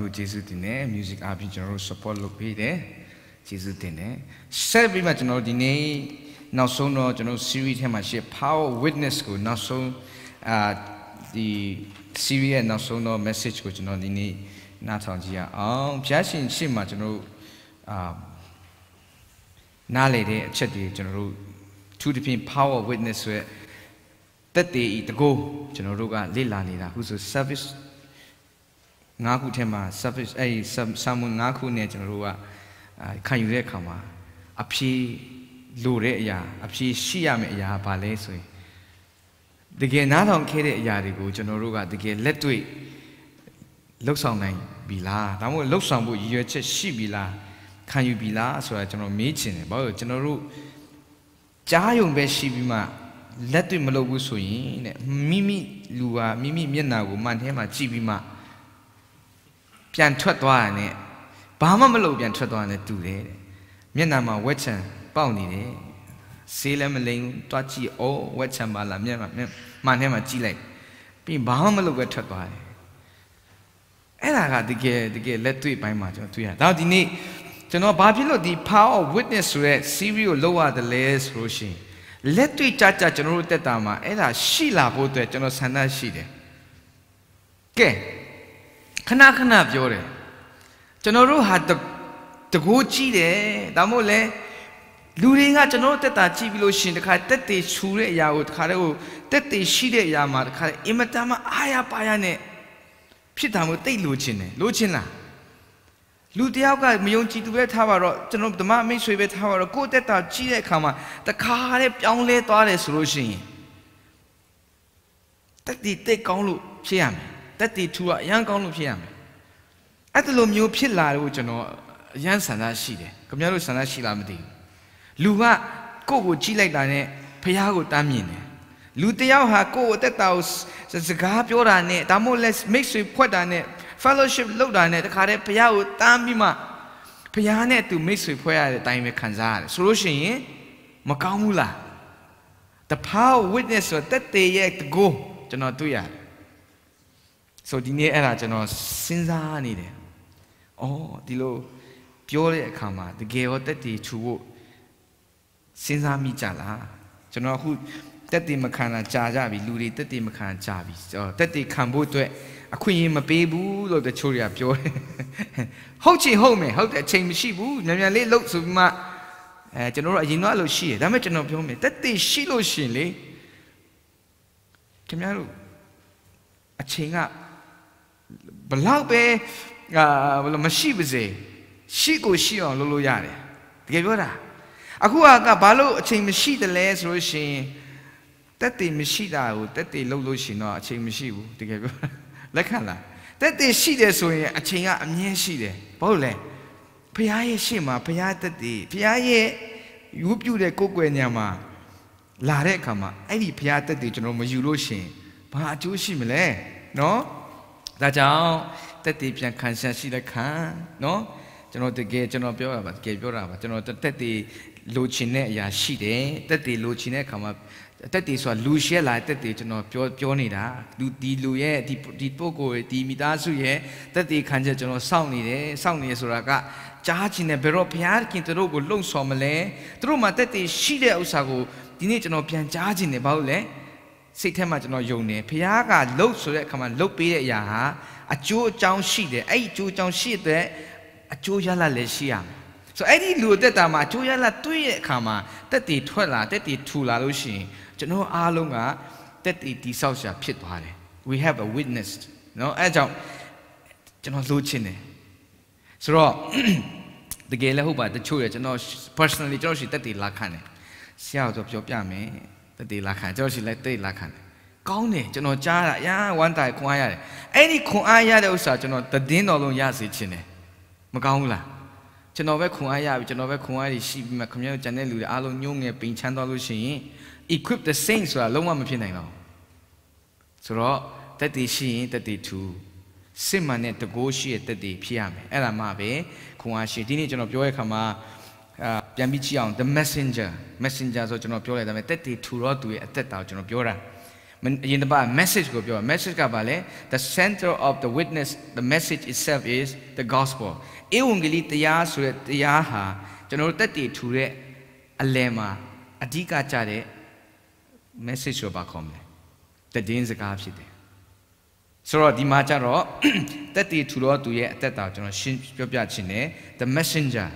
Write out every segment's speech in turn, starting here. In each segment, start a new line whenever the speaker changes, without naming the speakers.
လို့ကျေးဇူးတင်တယ် music အပြင်ကျွန်တော်တို့ support လုပ်ပေးတယ်ကျေးဇူးတင်တယ်ဆက်ပြီးမှကျွန်တော်ဒီနေ့နောက်ဆုံးတော့ကျွန်တော် series ထဲမှာရှိ power witness ကိုနောက်ဆုံးအာဒီ series ရဲ့နောက်ဆုံးတော့ message ကိုကျွန်တော်ဒီနေ့နားထောင်ကြည့်ရအောင်ဘုရားရှင်ရှေ့မှာကျွန်တော်တို့အာနားလေတဲ့အချက်တွေကျွန်တော်တို့သူတစ်ပြင် power witness ဆိုရက်တက်တည်ဤတကိုကျွန်တော်တို့ကလေ့လာနေတာအခုဆို service ငါးခုထဲမှာ service အဲ့ဒီ sermon ငါးခုနဲ့ကျွန်တော်တို့ကခံယူတဲ့အခါမှာအဖြေလိုတဲ့အရာအဖြေရှိရမယ့်အရာဘာလဲဆိုရင်တကယ်နားထောင်ခဲ့တဲ့အရာတွေကိုကျွန်တော်တို့ကတကယ်လက်တွေ့လှုပ်ဆောင်နိုင်ပြီလားဒါမှမဟုတ်လှုပ်ဆောင်ဖို့ရည်ရွယ်ချက်ရှိပြီလားခံယူပြီလားဆိုတာကျွန်တော်မေးချင်တယ်ဘာလို့ကျွန်တော်တို့ကြားယုံပဲရှိပြီးမှလက်တွေ့မလုပ်ဘူးဆိုရင်တဲ့မိမိလူဟာမိမိမျက်နှာကိုမှန်ထဲမှာကြည့်ပြီးမှ ပြန်ထွက်သွားရတဲ့ဘာမှမလုပ်ပြန်ထွက်သွားတယ်တူတယ်တဲ့မျက်နှာမှာဝက်ချံပေါက်နေတယ်ဆေးလည်းမလိမ်တွားကြည့်အော်ဝက်ချံပါလားမျက်နှာမှန်ထဲမှာကြည့်လိုက်ပြီးဘာမှမလုပ်ပဲထွက်သွားတယ်အဲ့ဒါကတကယ်တကယ်လက်တွေ့ပိုင်းမှာကျွန်တော်တွေ့ရတယ်ဒါဒီနေ့ကျွန်တော်ဘာဖြစ်လို့ဒီ power of witness ဆိုတဲ့ series ကိုလုပ်ရတယ်လဲဆိုလို့ရှိရင်လက်တွေ့ကြကြကျွန်တော်တို့တက်တာမှာအဲ့ဒါရှိလာဖို့အတွက်ကျွန်တော်ဆန္ဒရှိတယ်ကဲ ခဏခဏပြောတယ်ကျွန်တော်တို့ဟာတကိုးကြည့်တယ်ဒါမို့လဲလူတွေကကျွန်တော်တက်တာကြည့်ပြီးလို့ရှင်တခါတက်တေခြူတဲ့အရာကိုတခါတည်းကိုတက်တေရှိတဲ့အရာမှာတခါအင်မတန်မှအားရပါရနဲ့ဖြစ်တာမျိုးတိတ်လိုချင်တယ်လိုချင်လားလူတယောက်ကမယုံကြည်သူပဲထားပါတော့ကျွန်တော်ဓမ္မမိတ်ဆွေပဲထားပါတော့ကိုယ့်တက်တာကြည့်တဲ့အခါမှာတခါတည်းပြောင်းလဲသွားတယ်ဆိုလို့ရှိရင်တက်တီတိတ်ကောင်းလို့ဖြစ်ရမယ် တက်တီထူကအရန်ကောင်းလို့ဖြစ်ရမယ်အဲ့ဒါလိုမျိုးဖြစ်လာလို့ကျွန်တော်အရန်ဆန္ဒရှိတယ်ခင်ဗျားတို့ဆန္ဒရှိလားမသိဘူးလူကကိုယ့်ကိုကြည့်လိုက်တာနဲ့ဖះကိုတမ်းမြင်တယ်လူတယောက်ဟာကိုယ့်အသက်တာကိုစကားပြောတာနဲ့ဒါမှမဟုတ်လက်မိတ်ဆွေဖွက်တာနဲ့ fellowship လုပ်တာနဲ့တခါတည်းဖះကိုတမ်းပြီးမှဖះနဲ့သူမိတ်ဆွေဖွဲ့ရတဲ့အတိုင်းပဲခံစားရတယ်ဆိုလို့ရှိရင်မကောင်းဘူးလား the power witness ဆိုတက်တဲ့ရဲ့တကိုကျွန်တော်တွေ့ရတယ် ဆိုဒီနေ့အဲ့ဒါကျွန်တော်စဉ်းစားနေတယ်။အော်ဒီလိုပြောတဲ့အခါမှာတကယ်ရောတက်တည်ထူဖို့စဉ်းစားမိကြလား။ကျွန်တော်အခုတက်တည်မခံတာကြာကြပြီလူတွေတက်တည်မခံကြာပြီ။တက်တည်ခံဖို့အတွက်အခွင့်အရေးမပေးဘူးလို့တချို့တွေကပြောတယ်။ဟုတ်ချင်ဟုတ်မယ်ဟုတ်တယ်အချိန်မရှိဘူး။မြန်မြန်လေးလှုပ်ဆိုပြီးမှအဲကျွန်တော်တို့အရင်တော့အဲ့လိုရှိတယ်။ဒါပေမဲ့ကျွန်တော်ပြောမယ်တက်တည်ရှိလို့ရှင်လေခင်ဗျားတို့အချိန်က ဘလောက်ပဲအာဘယ်လိုမရှိပါစေရှိကိုရှိအောင်လုပ်လို့ရတယ်တကယ်ပြောတာအခုကဘာလို့အချိန်မရှိတယ်လဲဆိုလို့ရှိရင်တက်တည်မရှိတာကိုတက်တည်လုပ်လို့ရှိရင်တော့အချိန်မရှိဘူးတကယ်ပြောလက်ခံလားတက်တည်ရှိတယ်ဆိုရင်အချိန်ကအမြဲရှိတယ်ဘာလို့လဲဖခင်ရဲ့ရှေ့မှာဖခင်တက်တည်ဖခင်ရဲ့ယူပြတဲ့ကိုယ်ကွယ်ညာမှာလာတဲ့အခါမှာအဲ့ဒီဖခင်တက်တည်ကျွန်တော်မယူလို့ရှိရင်ဘာအကျိုးရှိမလဲနော် ဒါကြောင့်တက်တည်ပြန်ခံရှာရှိတဲ့ခံနော်ကျွန်တော်တကယ်ကျွန်တော်ပြောတာပါတကယ်ပြောတာပါကျွန်တော်တက်တည်လိုချင်တဲ့အရာရှိတယ်တက်တည်လိုချင်တဲ့အခါမှာတက်တည်ဆိုတာလူရှက်လာတက်တည်ကျွန်တော်ပြောပြောနေတာလူဒီလူရဲ့ဒီဒီပုဂ္ဂိုလ်ဒီမိသားစုရဲ့တက်တည်ခံချက်ကျွန်တော်စောင့်နေတယ်စောင့်နေရဆိုတာကကြားချင်တယ်ဘယ်တော့ဘုရားခင်တို့ကိုလှုံ့ဆော်မလဲတို့မှတက်တည်ရှိတဲ့ဥစ္စာကိုဒီနေ့ကျွန်တော်ပြန်ကြားချင်တယ်ဘာလို့လဲ စိတ်ထဲမှာကျွန်တော်ယုံတယ်ဖခင်ကလှုပ်ဆိုတဲ့အခါမှာလှုပ်ပေးတဲ့အရာဟာအကျိုးအကြောင်းရှိတယ်အဲ့ဒီအကျိုးအကြောင်းရှိတဲ့အကျိုးရလဒ်လည်းရှိရမယ်ဆိုအဲ့ဒီလူတက်တာမှာအကျိုးရလဒ်တွေ့တဲ့အခါမှာတက်တည်ထွက်လာတက်တည်ထူလာလို့ရှိရင်ကျွန်တော်အားလုံးကတက်တည်တိဆောက်ရှာဖြစ်သွားတယ် we have a witness နော်အဲ့ကြောင့်ကျွန်တော်လိုချင်တယ်ဆိုတော့တကယ်လည်းဟုတ်ပါတချို့ရကျွန်တော် personally ကျွန်တော်ရှိတက်တည်လာခံတယ်ဆရာတို့ပြောပြမယ် တတိလာခံကျွန်တော်ရှိလဲတိတ်လာခံတယ်ကောင်းတယ်ကျွန်တော်ကြားတာအရာဝမ်းတိုင်ခွန်အားရတယ်အဲ့ဒီခွန်အားရတဲ့ဥစ္စာကျွန်တော်တည်င်းတော်လုံးရစေချင်တယ်မကောင်းဘူးလားကျွန်တော်ပဲခွန်အားရပြီကျွန်တော်ပဲခွန်အားရရှိပြီးမှခမည်းကျန်တဲ့လူတွေအားလုံးညှိုးငယ်ပိန်ချမ်းသွားလို့ရှိရင် equip the saints ဆိုတာလုံးဝမဖြစ်နိုင်တော့ဆိုတော့တတိရှိရင်တတိထူစစ်မှန်တဲ့တကိုးရှိတဲ့တတိဖြစ်ရမယ်အဲ့ဒါမှပဲခွန်အားရှိဒီနေ့ကျွန်တော်ပြောတဲ့အခါမှာ အာပြန်ပြီးကြည့်အောင် the messenger messenger ဆိုကျွန်တော်ပြောလိုက်တာပဲတက်တည်ထူတော့သူရဲ့အသက်တာကိုကျွန်တော်ပြောတာအရင်တစ်ပတ် message ကိုပြော message ကဘာလဲ the center of the witness the message itself is the gospel ဧဝံဂေလိတရားဆိုတဲ့တရားဟာကျွန်တော်တို့တက်တည်ထူတဲ့အလယ်မှာအဓိကကြတဲ့ message ကိုပါခေါ်မလဲတည်င်းစကားဖြစ်တယ်ဆိုတော့ဒီမှာကျတော့တက်တည်ထူတော့သူရဲ့အသက်တာကျွန်တော်ရှင်းပြောပြချင်တယ် the messenger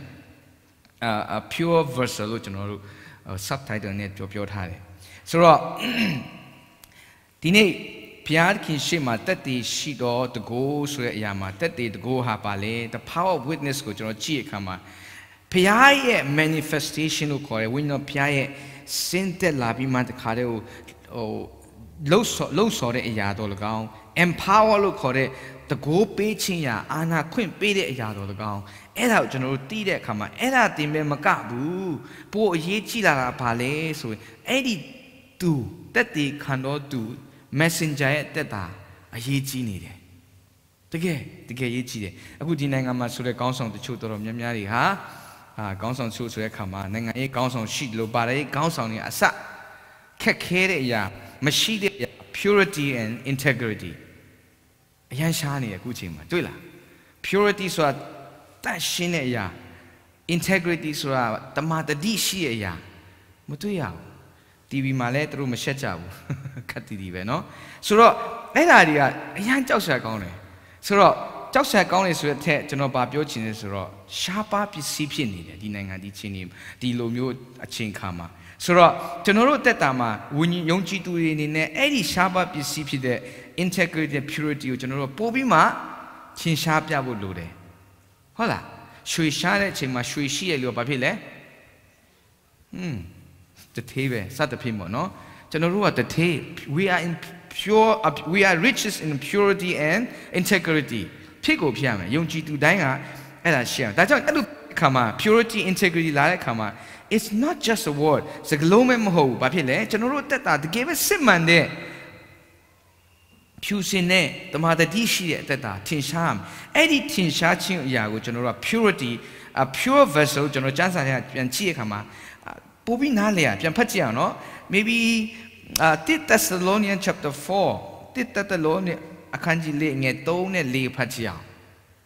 a pure verse လို့ကျွန်တော်တို့ subtitle နဲ့ပြောပြောထားတယ်ဆိုတော့ဒီနေ့ဘုရားခင်ရှေ့မှာတက်တည်ရှိတော့တကိုးဆိုတဲ့အရာမှာတက်တည်တကိုးဟာပါလေ the power of witness ကိုကျွန်တော်ကြည့်ရခါမှာဘုရားရဲ့ manifestation ကိုခေါ်တယ်ဝိညာဉ်ဘုရားရဲ့စင်တက်လာပြီးမှတခါတည်းဟိုဟိုလှုပ်ဆော်လှုပ်ဆော်တဲ့အရာတော်၎င်း empower လို့ခေါ်တဲ့တကိုးပေးခြင်းရာအာနာခွင့်ပေးတဲ့အရာတော်၎င်း အဲ့ဒါကိုကျွန်တော်တို့သိတဲ့အခါမှာအဲ့ဒါတင်ပဲမကဘူးပို့အရေးကြီးလာတာဘာလဲဆိုရင်အဲ့ဒီသူတက်တည်ခံတော်သူ messenger ရဲ့တက်တာအရေးကြီးနေတယ်တကယ်တကယ်ရေးကြီးတယ်အခုဒီနိုင်ငံမှာဆိုတဲ့ကောင်းဆောင်တချို့တော်တော်များများတွေဟာအာကောင်းဆောင်ချို့ဆိုတဲ့ခါမှာနိုင်ငံရေးကောင်းဆောင်ရှိလို့ပါတယ်ကောင်းဆောင်တွေအစခက်ခဲတဲ့အရာမရှိတဲ့အရာ purity and integrity အရန်ရှားနေတယ်အခုချိန်မှာတွေ့လား purity ဆိုတာတ န့်ရှင်းတဲ့အရာ integrity ဆိုတာတမာတတိရှိတဲ့အရာမတွေ့ရဘူး TV မှာလည်းသူတို့မရှက်ကြဘူးခက်တီတီပဲเนาะဆိုတော့အဲ့ဓာတွေကအရန်ကြောက်စရာကောင်းတယ်ဆိုတော့ကြောက်စရာကောင်းတယ်ဆိုတဲ့အထက်ကျွန်တော်ဗာပြောချင်တယ်ဆိုတော့ရှားပါပစ္စည်းဖြစ်နေတယ်ဒီနိုင်ငံဒီချင်းဒီလိုမျိုးအချိန်ခါမှာဆိုတော့ကျွန်တော်တို့တက်တာမှာဝิญယုံကြည်သူတွေအနေနဲ့အဲ့ဒီရှားပါပစ္စည်းဖြစ်တဲ့ integrity purity ကိုကျွန်တော်တို့ပို့ပြီးမှရှင်းရှားပြဖို့လိုတယ် ဟုတ်လားရွှေရှားတဲ့အချိန်မှာရွှေရှိရလို့ဘာဖြစ်လဲဟွန်းတထေးပဲစသဖြင့်ပေါ့နော်ကျွန်တော်တို့ကတထေး we are in pure we are riches in purity and integrity ဖြစ်ကိုဖြစ်ရမယ်ယုံကြည်သူတိုင်းကအဲ့ဒါရှိရအောင်ဒါကြောင့်အဲ့လိုခါမှာ purity integrity လာတဲ့ခါမှာ it's not just a word စကလုံးမဲ့မဟုတ်ဘူးဘာဖြစ်လဲကျွန်တော်တို့တက်တာတကယ်ပဲစစ်မှန်တဲ့ ဖြူစင်တဲ့တမာတတိရှိတဲ့အသက်တာထင်ရှားအဲ့ဒီထင်ရှားခြင်းအရာကိုကျွန်တော်တို့က purity a pure vessel ကျွန်တော်စံစာရပြန်ကြည့်ရခါမှာပို့ပြီးနားလေရပြန်ဖတ်ကြည့်အောင်နော် maybe uh 1 Thessalonians chapter 4 1 Thessalonians အခန်းကြီး၄ငယ်3နဲ့4ဖတ်ကြည့်အောင်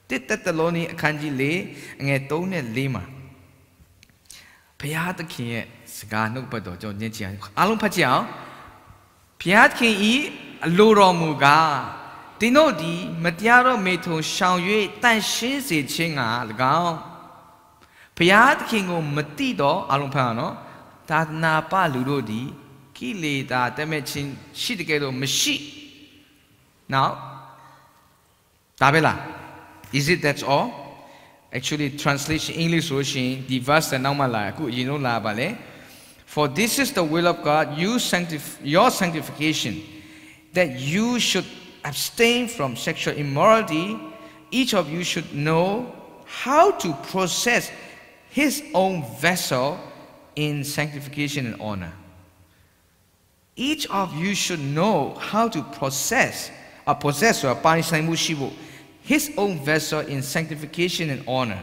1 Thessalonians အခန်းကြီး4ငယ်3နဲ့4မှာဘုရားသခင်ရဲ့စကားနှုတ်ပတ်တော်ကျွန်တော်ညင်ချင်အားလုံးဖတ်ကြည့်အောင်ဘုရားသခင်ဤ အလိုတော်မူကားတင်းတို့ဒီမတရားသောမေထုံရှောင်၍တန့်ရှင်းစေခြင်းက၎င်းဘုရားသခင်ကိုမတိတော့အားလုံးဖတ်အောင်နော်သာသနာပလူတို့ဒီကိလေသာတမဲ့ချင်းရှိတကယ်လို့မရှိ now ဒါပဲလား is it that's all actually translation english ဆိုရှင်ဒီ verse နောက်မှလာအခုအရင်ဆုံးလာပါလေ for this is the will of god you sanctify your sanctification that you should abstain from sexual immorality each of you should know how to process his own vessel in sanctification and honor each of you should know how to process a possess ဆိုတာပိုင်ဆိုင်မှုရှိဖို့ his own vessel in sanctification and honor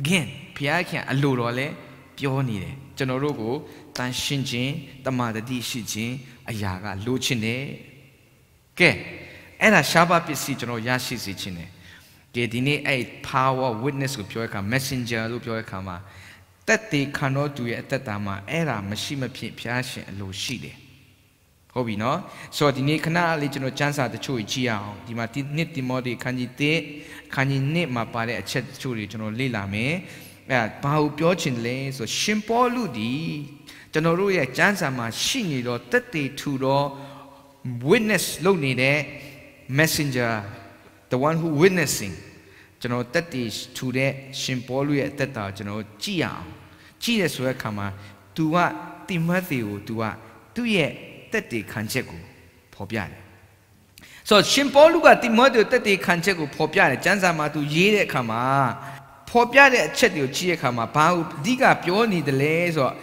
again ဘုရားခင်အလိုတော်လဲ ပြောနေတယ်ကျွန်တော်တို့ကိုတန်ရှင်းခြင်းတမာတတိရှိခြင်းအရာကလိုချင်တယ်ကဲအဲ့ဒါရှားပါပစ္စည်းကျွန်တော်ရရှိစေခြင်းတယ်ကဲဒီနေ့အဲ့ power witness ကိုပြောရခါ messenger လို့ပြောရခါမှာတက်သေးခံတော်သူရဲ့အသက်တာမှာအဲ့ဒါမရှိမဖြစ်ဘုရားရှင်အလိုရှိတယ်ဟုတ်ပြီနော်ဆိုတော့ဒီနေ့ခဏလေးကျွန်တော်စံစာတချို့ကြည့်အောင်ဒီမှာနှစ်တိမောသေခန်းကြီး1ခန်းကြီး2မှာပါတဲ့အချက်တချို့တွေကျွန်တော်လေ့လာမယ် အဲဘာကိုပြောချင်လဲဆိုရှင်ပေါလုဒီကျွန်တော်တို့ရဲ့စံစာမှာရှိနေတော့တက်တေထူတော့ witness လုပ်နေတဲ့ messenger the one who witnessing ကျွန်တော်တက်တေထူတဲ့ရှင်ပေါလုရဲ့အသက်တာကျွန်တော်ကြည့်ရအောင်ကြည့်ရဆိုတဲ့အခါမှာ तू ကတိမတ်သေကို तू ကသူ့ရဲ့တက်တေခံချက်ကိုဖော်ပြတယ်ဆိုတော့ရှင်ပေါလုကတိမောသေတက်တေခံချက်ကိုဖော်ပြတယ်ကျမ်းစာမှာသူရေးတဲ့အခါမှာ ဖော်ပြတဲ့အချက်တွေကိုကြည့်တဲ့အခါမှာဘာကိုအဓိကပြောနေတယ်လဲဆိုတော့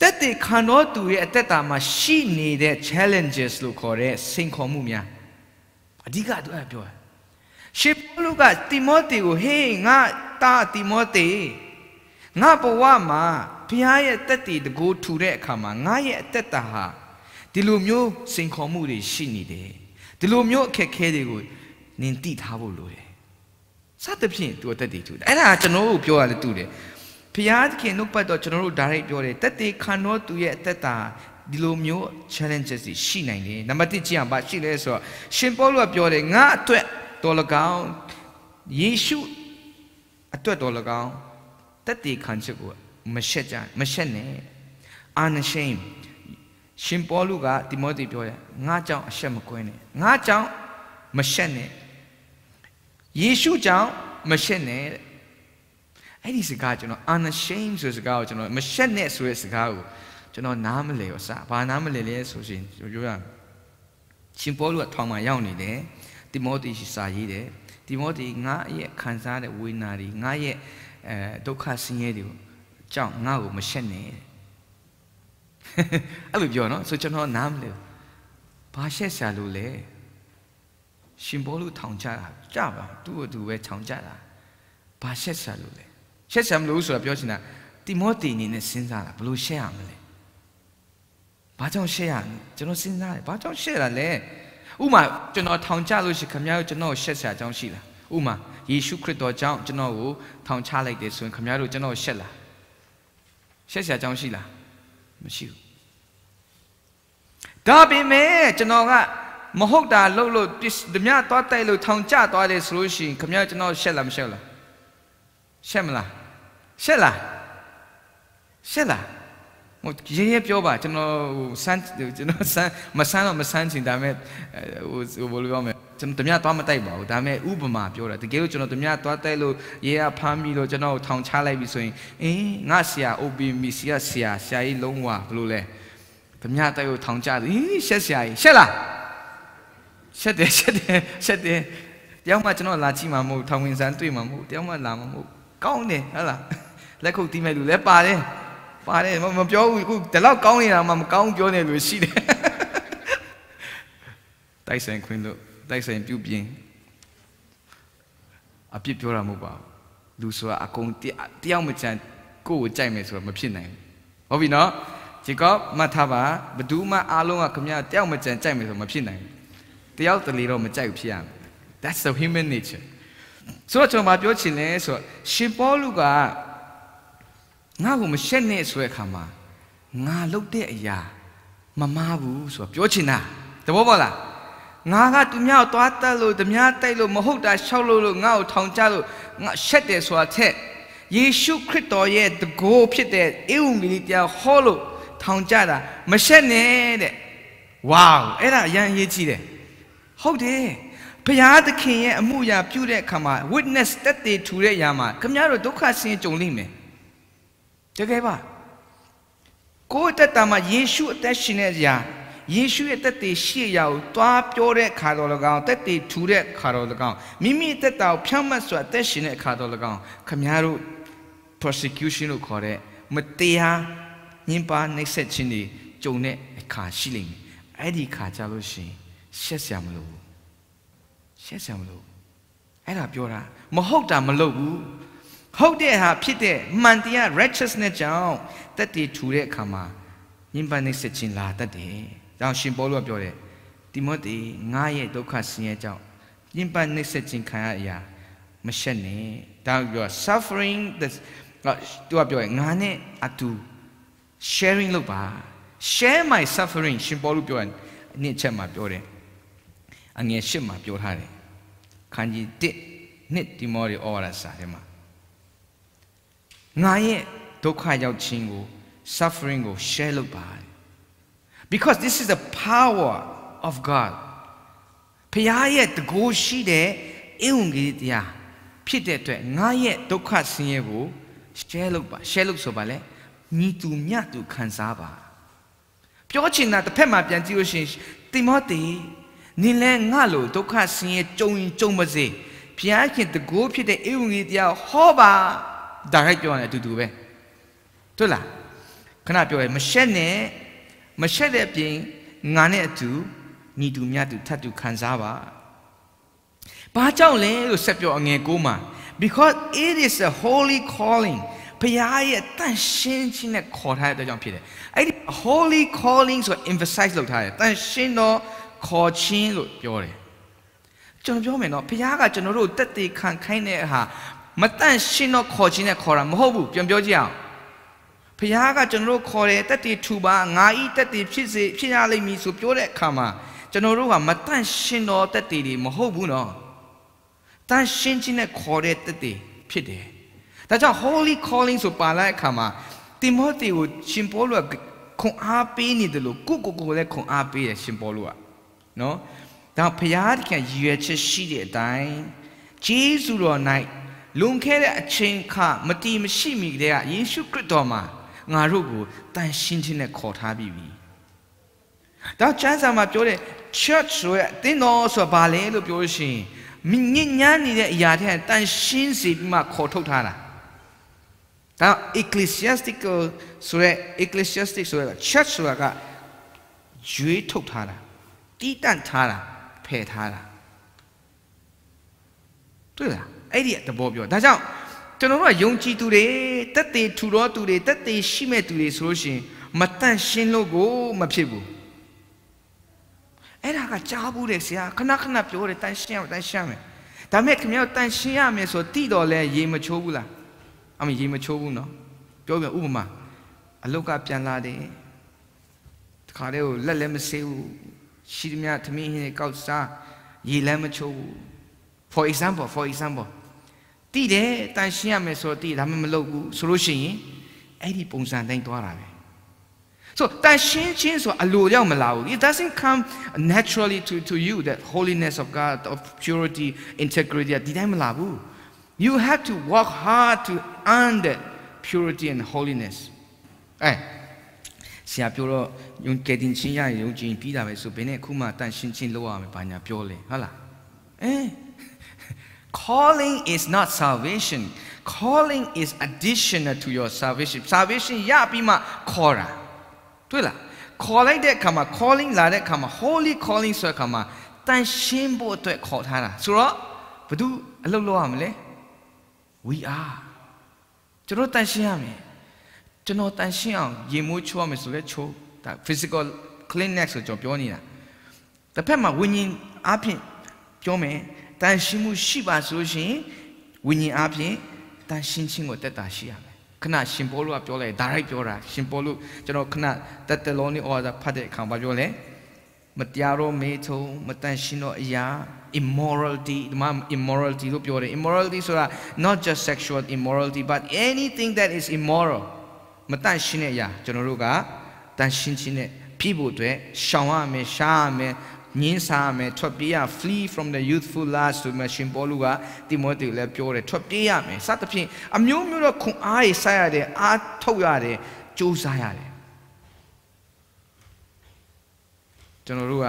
တက်တေခံတော်သူရဲ့အသက်တာမှာရှိနေတဲ့ challenges လို့ခေါ်တဲ့စိန်ခေါ်မှုများအဓိကသူအဲ့ပြောတယ်ရှင်ပေါလုကတိမောသေကိုဟေးငါတာတိမောသေငါဘဝမှာဘုရားရဲ့တက်တည်တကိုးထူတဲ့အခါမှာငါရဲ့အသက်တာဟာဒီလိုမျိုးစိန်ခေါ်မှုတွေရှိနေတယ်ဒီလိုမျိုးအခက်အခဲတွေကိုနင်သိထားဖို့လိုတယ် စသဖြင့်သူအသက်တည်ထူတယ်အဲ့ဒါကျွန်တော်တို့ပြောရတယ်တူတယ်ဖျားသခင်နှုတ်ပတ်တော့ကျွန်တော်တို့ direct ပြောတယ်တက်တည်ခံတော့သူရဲ့အသက်တာဒီလိုမျိုး challenges တွေရှိနိုင်တယ်နံပါတ်1ကြည့်အောင်ပါရှိလဲဆိုတော့ရှင်ပေါလုကပြောတယ်ငါအတွက်တော်လကောင်းယေရှုအတွက်တော်လကောင်းတက်တည်ခံချက်ကိုမရှက်ကြမရှက်နဲ့ unashamed ရှင်ပေါလုကတိမောသေပြောတယ်ငါကြောင့်အရှက်မကွဲနဲ့ငါကြောင့်မရှက်နဲ့ ယေရှုကြောင့်မရှက်နဲ့အဲ့ဒီစကားကျွန်တော် unashamed ဆိုတဲ့စကားကိုကျွန်တော်မရှက်နဲ့ဆိုတဲ့စကားကိုကျွန်တော်နားမလည်ရောစဘာနားမလည်လဲဆိုရှင်ပြောရရှင်ပေါလုကထောင်မှာရောက်နေတယ်တိမောသေရှိစာရေးတယ်တိမောသေငါရဲ့ခံစားတဲ့ဝေဒနာတွေငါရဲ့အဲဒုက္ခဆင်းရဲတွေကိုကြောင့်ငါ့ကိုမရှက်နဲ့အဲ့လိုပြောနော်ဆိုကျွန်တော်နားမလဲဘာရှက်ရှာလို့လဲ ရှင်ဘောလို့ထောင်ချတာကြပါသူ့ကိုသူပဲထောင်ချတာဘာရှက်ရှာလို့လဲရှက်ရှာမလို့ဆိုတာပြောချင်တာတိမောသေအနေနဲ့စဉ်းစားတာဘလို့ရှက်ရမလဲဘာကြောင့်ရှက်ရလဲကျွန်တော်စဉ်းစားတယ်ဘာကြောင့်ရှက်ရလဲဥမာကျွန်တော်ထောင်ချလို့ရှိခင်ဗျားတို့ကျွန်တော်ရှက်ရှာအကြောင်းရှိလားဥမာယေရှုခရစ်တော်ကြောင့်ကျွန်တော်ကိုထောင်ချလိုက်တယ်ဆိုရင်ခင်ဗျားတို့ကျွန်တော်ရှက်လားရှက်ရှာအကြောင်းရှိလားမရှိဘူးဒါပေမဲ့ကျွန်တော်က မဟုတ်တာလှုပ်လို့ဓမြသွားတိုက်လို့ထောင်ကျသွားတယ်ဆိုလို့ရှိရင်ခမရကျွန်တော်ရှက်လားမရှက်လားရှက်မလားရှက်လားရှက်လားဟိုရေးရပြောပါကျွန်တော်ဟိုစမ်းကျွန်တော်စမ်းမစမ်းတော့မစမ်းချင်ဒါပေမဲ့ဟိုဘယ်လိုပြောမလဲကျွန်တော်ဓမြသွားမတိုက်ပါဘူးဒါပေမဲ့ဥပမာပြောတာတကယ်လို့ကျွန်တော်ဓမြသွားတိုက်လို့ရေးရဖမ်းပြီးလို့ကျွန်တော်ထောင်ချလိုက်ပြီဆိုရင်အင်းငါဆရာ OBM ဆရာဆရာဆရာကြီးလုံးဝဘယ်လိုလဲဓမြတိုက်ကိုထောင်ချသည်ရှက်ဆရာကြီးရှက်လား ရှက်တယ်ရှက်တယ်ရှက်တယ်တယောက်မှကျွန်တော်လာကြည့်မှာမဟုတ်ထောင်ဝင်စမ်းတွေ့မှာမဟုတ်တယောက်မှလာမှာမဟုတ်ကောင်းတယ်ဟုတ်လားလက်ခုပ်တီးမဲ့လူလည်းပါတယ်ပါတယ်မပြောဘူးအခုဒီလောက်ကောင်းနေတာမှမကောင်းပြောနေလို့ရှိတယ်တိုက်ဆိုင်ခွင်းလို့တိုက်ဆိုင်ပြုပြင်အပြစ်ပြောတာမဟုတ်ပါဘူးလူဆိုတာအကုန်တယောက်မချမ်းကိုယ့်ကိုကြိုက်မယ်ဆိုတာမဖြစ်နိုင်ဘူးဟုတ်ပြီနော်ဂျေကောမှတ်ထားပါဘယ်သူမှအားလုံးကခမရတယောက်မကြံကြိုက်မယ်ဆိုမဖြစ်နိုင်ဘူး တယောက်တလေတော့မကြိုက်ဘူးဖြစ်ရမယ် that's the human nature ဆိုတော့ကျွန်တော်ပြောချင်လဲဆိုတော့ရှင်ပေါလုကငါ့ကိုမရှက်နဲ့ဆိုတဲ့အခါမှာငါလုပ်တဲ့အရာမမားဘူးဆိုတော့ပြောချင်တာတဘောပေါက်လားငါကသူများကိုသွားတက်လို့သူများတိုက်လို့မဟုတ်တာရှောက်လို့လို့ငါ့ကိုထောင်ချလို့ငါရှက်တယ်ဆိုတာထက်ယေရှုခရစ်တော်ရဲ့တကိုးဖြစ်တဲ့ဧဝံဂေလိတရားဟောလို့ထောင်ကြတာမရှက်နဲ့တဲ့ဝေါအဲ့ဒါအရန်အရေးကြီးတယ် ဟုတ်တယ်ဘုရားသခင်ရဲ့အမှုရာပြုတဲ့အခါမှာ witness တက်တည်ထူတဲ့ຢာမှာခင်ဗျားတို့ဒုက္ခဆင်းကြုံလိမ့်မယ်တကယ်ပါကိုယ့်တက်တာမှာယေရှုအသက်ရှင်တဲ့ຢာယေရှုရဲ့တက်တည်ရှိရာကိုတွားပြောတဲ့ခါတော်၎င်းတက်တည်ထူတဲ့ခါတော်၎င်းမိမိတက်တာကိုဖြောင့်မတ်စွာအသက်ရှင်တဲ့ခါတော်၎င်းခင်ဗျားတို့ persecution လို့ခေါ်တဲ့မတရားညှဉ်းပါနှိပ်စက်ခြင်းတွေကြုံတဲ့အခါရှိလိမ့်မယ်အဲ့ဒီခါကြလို့ရှိရင် ရှက်စရာမလိုဘူးရှက်စရာမလိုဘူးအဲ့ဒါပြောတာမဟုတ်တာမလုပ်ဘူးဟုတ်တဲ့ဟာဖြစ်တဲ့မှန်တရား righteousness ကြောင့်တက်တည်ထူတဲ့အခါမှာညှဉ်းပန်းနှိပ်စက်ခြင်းလာတတ်တယ်။ဒါရှင်ပေါလုကပြောတယ်တိမောသေငါရဲ့ဒုက္ခဆင်းရဲကြောင့်ညှဉ်းပန်းနှိပ်စက်ခြင်းခံရအရာမရှက်နဲ့ဒါပြော suffering the သူကပြောရင်ငါနဲ့အတူ sharing လုပ်ပါ share my suffering ရှင်ပေါလုပြောရင်အနည်းချက်မှာပြောတယ် အငယ်ရှစ်မှာပြောထားတယ်ခန်းကြီး1နှစ်ဒီမောရီဩဝါဒစာထဲမှာငါရဲ့ဒုက္ခရောက်ခြင်းကို suffering ကို share လုပ်ပါ because this is the power of God ဖခင်ရဲ့တကိုးရှိတဲ့ဧဝံဂေလိတရားဖြစ်တဲ့အတွက်ငါရဲ့ဒုက္ခဆင်းရဲကို share လုပ်ပါ share လုပ်ဆိုပါလေညီတူမြတ်တူခံစားပါပြောချင်တာတစ်ဖက်မှာပြန်ကြည့်လို့ရှိရင်တိမောသေ နင်လဲငါလိုဒုက္ခဆင်းရဲကြုံရင်ကြုံပါစေဘုရားခင်တကိုးဖြစ်တဲ့ဧဝံဂေလိတရားဟောပါဒါရိုက်ပြောရင်အတူတူပဲတွေ့လားခဏပြောရမရှက်နဲ့မရှက်တဲ့အပြင်ငါနဲ့အတူညီတူမြတ်တူထပ်တူခံစားပါဘာကြောင့်လဲလို့ဆက်ပြောအငယ်ကိုမှာ because it is a holy calling ဘုရားရဲ့တန်ရှင်းခြင်းနဲ့ခေါ်ထားတဲ့အတွက်ကြောင့်ဖြစ်တယ်အဲ့ဒီ holy calling ဆို emphasize လုပ်ထားတယ်တန်ရှင်းသော ခေါ်ခြင်းလို့ပြောတယ်ကျွန်တော်ပြောမယ်နော်ဘုရားကကျွန်တော်တို့တက်တည်ခံခိုင်းတဲ့ဟာမတန့်ရှင်းသောခေါ်ခြင်းနဲ့ခေါ်တာမဟုတ်ဘူးပြန်ပြောကြည့်အောင်ဘုရားကကျွန်တော်တို့ခေါ်တယ်တက်တည်ထူပါငါဤတက်တည်ဖြစ်စေဖြစ်ရလိမ့်မည်ဆိုပြောတဲ့အခါမှာကျွန်တော်တို့ကမတန့်ရှင်းသောတက်တည်တွေမဟုတ်ဘူးနော်တန့်ရှင်းခြင်းနဲ့ခေါ်တဲ့တက်တည်ဖြစ်တယ်ဒါကြောင့် holy calling ဆိုပါလိုက်အခါမှာတိမောသေကိုရှင်ပေါလုကခွန်အားပေးနေတယ်လို့ကိုကိုကိုလည်းခွန်အားပေးတယ်ရှင်ပေါလုက နော်ဒါဖျားတခင်ရည်ရွယ်ချက်ရှိတဲ့အတိုင်းဂျေဇုတော်၌လွန်ခဲ့တဲ့အချိန်ခါမတီမရှိမီကတည်းကယေရှုခရစ်တော်မှာငါတို့ကိုတန်ရှင်းခြင်းနဲ့ခေါ်ထားပြီးပြီဒါကျမ်းစာမှာပြောတဲ့ church ဆိုရအသင်းတော်ဆိုတာဘာလဲလို့ပြောလို့ရှိရင်မြင့်ညမ်းနေတဲ့အရာတွေတန်ရှင်းစေပြီးမှခေါ်ထုတ်ထားတာဒါ ecclesiastical ဆိုရဲ ecclesiastic ဆိုရဲ church ဆိုတာကရွေးထုတ်ထားတာ တီးတန့်ထားတာဖယ်ထားတာတွေ့လားအဲ့ဒီတဘောပြောဒါကြောင့်ကျွန်တော်တို့ကယုံကြည်သူတွေတက်သေးထူတော်သူတွေတက်သေးရှိမဲ့သူတွေဆိုလို့ရှိရင်မတန့်ရှင်းလို့ကိုမဖြစ်ဘူးအဲ့ဒါကကြားဘူးတယ်ဆရာခဏခဏပြောတယ်တန့်ရှင်းရမယ်တန့်ရှင်းရမယ်ဒါမဲ့ခင်ဗျားတန့်ရှင်းရမယ်ဆိုတိတော်လဲရေမချိုးဘူးလားအမေရေမချိုးဘူးနော်ပြောပြဥပမာအလုတ်ကပြန်လာတယ်တခါတည်းကိုလက်လည်းမဆေးဘူး ရှိသမျှသမီးဟင်းကောက်စားရေလည်းမချိုးဘူး for example for example တိတယ်တန်ရှင်းရမယ်ဆိုတော့တိဒါမှမလုပ်ဘူးဆိုလို့ရှိရင်အဲ့ဒီပုံစံတိုင်းသွားတာပဲ so တန်ရှင်းခြင်းဆိုအလိုရောက်မလာဘူး it doesn't come naturally to to you that holiness of God of purity integrity ဒီတိုင်းမလာဘူး you have to work hard to earn that purity and holiness အဲ ဆရာပြောတော့ယုံကဲတင်ချင်းရရင်ယုံကြည်ပြီးတာပဲဆိုဘယ်နဲ့အခုမှတန်ရှင်းချင်းလုပ်ရမယ်ဘာညာပြောလဲဟုတ်လားအဲ calling is not salvation calling is additional to your salvation salvation ရပြီးမှခေါ်တာတွေ့လားခေါ်လိုက်တဲ့အခါမှာ calling လာတဲ့အခါမှာ holy calling ဆိုတဲ့အခါမှာတန်ရှင်းဖို့အတွက်ခေါ်ထားတာဆိုတော့ဘယ်သူအလုပ်လုပ်ရမလဲ we are ကျွန်တော်တန်ရှင်းရမယ် ကျွန်တော်တန်ရှင်းအောင်ရေမိုးချိုးရမယ်ဆိုလဲချိုးဒါ physical cleanness ဆိုကျွန်တော်ပြောနေတာတစ်ဖက်မှာဝิญဉ်အပြင်ပြောမယ်တန်ရှင်းမှုရှိပါဆိုရှင်ဝิญဉ်အပြင်တန်ရှင်းခြင်းကိုတက်တာရှိရမယ်ခဏရှင်ပေါလုကပြောလိုက် direct ပြောတာရှင်ပေါလုကျွန်တော်ခဏတက်တလုံးနဲ့ order ဖတ်တဲ့အခါမှာပြောလဲမတရားတော့မေထုံမတန်ရှင်းတော့အရာ immorality ဒီမှာ immorality လို့ပြောတယ် immorality ဆိုတာ not just sexual immorality but anything that is immoral မတန်ရှင်းတဲ့အရာကျွန်တော်တို့ကတန်ရှင်းခြင်းနဲ့ဖြစ်ဖို့အတွက်ရှောင်ရမယ်ရှားရမယ်ညင်းစားရမယ်ထွက်ပြေးရ flee from the youthful lust ဆိုမှရှင်ပေါလုကတိမောသေလည်းပြောတယ်ထွက်ပြေးရမယ်စသဖြင့်အမျိုးမျိုးတော့ခွန်အားရဆိုင်ရတယ်အားထုတ်ရတယ်ကြိုးစားရတယ်ကျွန်တော်တို့က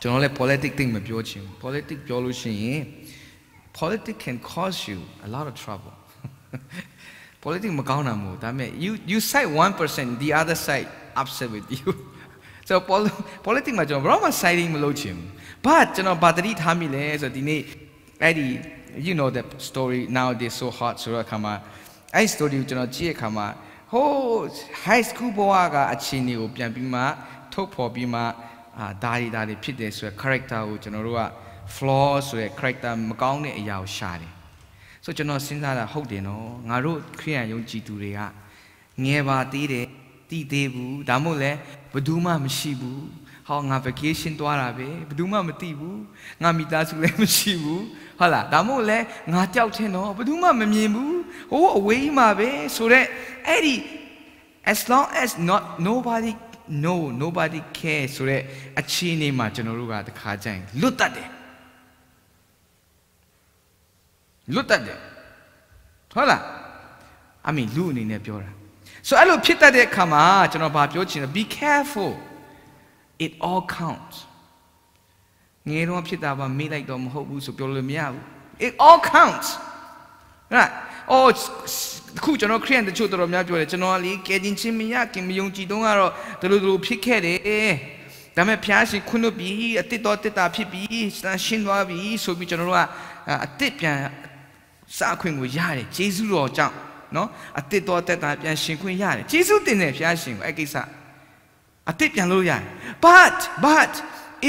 ကျွန်တော်လည်း politics သိမပြောချင်ဘူး politics ပြောလို့ရှိရင် politics can cause you a lot of trouble politics မကောင်းတာမဟုတ်ဒါပေမဲ့ you you side 1% the other side upset with you so politics မှာကျွန်တော်ဘာမှ siding မလုပ်ချင်ဘူး but ကျွန်တော်ဘာတတိထားမိလဲဆိုတော့ဒီနေ့အဲ့ဒီ you know the story nowadays so hot ဆိုတော့အခါမှာအဲ့ story ကိုကျွန်တော်ကြည့်ရခါမှာဟိုး high school ဘဝကအခြေအနေကိုပြန်ပြီးမှထုတ်ဖော်ပြီးမှအာဒါရီဒါရီဖြစ်တယ်ဆိုရယ် character ကိုကျွန်တော်တို့က flaw ဆိုရယ် character မကောင်းတဲ့အရာကိုရှာတယ် ဆိုကျွန်တော်စဉ်းစားတာဟုတ်တယ်နော်ငါတို့ခရိယန်ယုံကြည်သူတွေကငယ်ပါသေးတယ်တည်သေးဘူးဒါမှမဟုတ်လဲဘယ်သူမှမရှိဘူးဟောငါ vacation သွားတာပဲဘယ်သူမှမသိဘူးငါမိသားစုလည်းမရှိဘူးဟုတ်လားဒါမှမဟုတ်လဲငါကြောက်ထင်တော့ဘယ်သူမှမမြင်ဘူးဟိုးအဝေးမှာပဲဆိုတော့အဲ့ဒီ as long as not nobody no nobody care ဆိုတော့အခြေအနေမှာကျွန်တော်တို့ကတခါကျရင်လွတ်တတ်တယ် လွတ်တတ်တယ်ဟုတ်လားအမေလူအနေနဲ့ပြောတာဆိုအဲ့လိုဖြစ်တတ်တဲ့အခါမှာကျွန်တော်ဗာပြောချင်တယ် be careful it all counts ငယ်တော့ဖြစ်တာပါမေးလိုက်တော့မဟုတ်ဘူးဆိုပြောလို့မရဘူး it all counts right oh ခုကျွန်တော်ခရိယန်တချို့တော်တော်များပြောတယ်ကျွန်တော်ကလေကယ်တင်ခြင်းမရခင်မယုံကြည်တော့ကတော့ဒီလိုဒီလိုဖြစ်ခဲ့တယ်ဒါပေမဲ့ဖျားရှင်ခွင့်လို့ပြီးအတစ်တော်တစ်တာဖြစ်ပြီးရှင်းသွားပြီဆိုပြီးကျွန်တော်တို့ကအတစ်ပြန် စခွင့်ကိုရတယ်ဂျေဇုတော်ကြောင့်နော်အတစ်တော်တက်တာပြန်ရှင်ခွင့်ရတယ်ယေရှုတင်တယ်ဘုရားရှင်ကိုအဲ့ကိစ္စအတစ်ပြန်လို့ရတယ် but but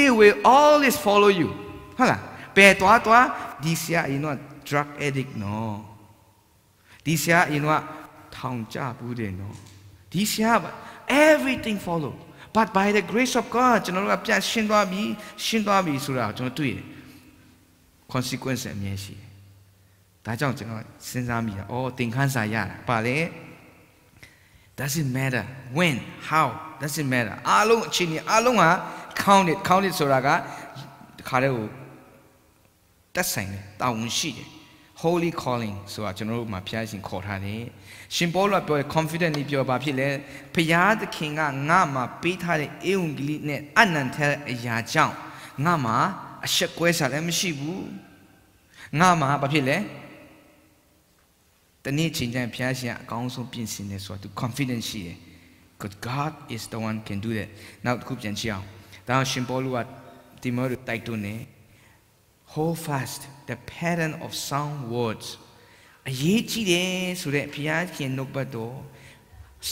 it will always follow you ဟုတ်လားဘယ်သွားသွားဒီဆရာရင်တော့ drug addict နော်ဒီဆရာရင်တော့ထောင်ကြဘူးတယ်နော်ဒီဆရာ everything follow but by the grace of God ကျွန်တော်တို့ကပြန်ရှင်းသွားပြီရှင်းသွားပြီဆိုတာကိုကျွန်တော်တွေ့တယ် consequence အမြဲရှိတယ် ဒါကြောင့်ကျွန်တော်စဉ်းစားမိတာအော်သင်ခန်းစာရတာပါလေ doesn't matter when how doesn't matter အားလုံးအချိန်ကြီးအားလုံးက count it count it ဆိုတာကဒီခါတည်းကိုတက်ဆိုင်တယ်တာဝန်ရှိတယ် holy calling ဆိုတာကျွန်တော်တို့မှာဖျားရှင်ခေါ်ထားတယ်ရှင်ပေါလုကပြောတယ် confidently ပြောပါဖြစ်လဲဖျားသခင်ကငါမှာပေးထားတဲ့အေဝံဂေလိနဲ့အနန္တအရာကြောင့်ငါမှာအဆက်ကွဲစားလည်းမရှိဘူးငါမှာဘာဖြစ်လဲ တနေ့ချင်းချင်းဖျားရှင်အကောင်းဆုံးပြင်ဆင်တယ်ဆိုတာသူ confidence ရှိတယ် because God is the one can do that နောက်တစ်ခုပြန်ကြည့်အောင်ဒါရှင်ပေါလုကဒီမောတိုက်တွန်းနေ hold fast the pattern of sound words အရေးကြီးတယ်ဆိုတဲ့ဘုရားခင်နှုတ်ပတ်တော်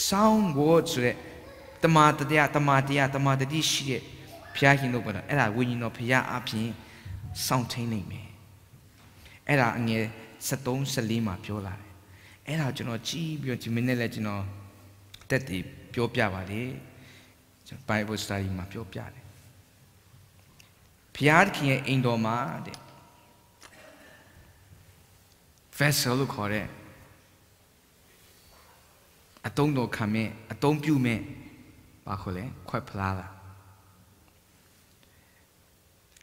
sound words ဆိုတဲ့တမာတရားတမာတရားတမာတတိရှိတဲ့ဘုရားခင်နှုတ်ပတ်တော်အဲ့ဒါဝိညာဉ်တော်ဘုရားအပြင်စောင့်ထိန်နိုင်မယ်အဲ့ဒါအငယ်73 14မှာပြောလာတယ် အဲ့ဒါကျွန်တော်ကြည့်ပြီးတော့ဒီမိနစ်လဲကျွန်တော်တက်တည်ပြောပြပါလေကျွန်တော် Bible study မှာပြောပြတယ်ဘုရားခင်ရဲ့အိမ်တော်မှာတဲ့ vessel လို့ခေါ်တဲ့အတုံးတော်ခံမဲ့အတုံးပြုမဲ့ဘာခေါ်လဲခွက်ဖလားလား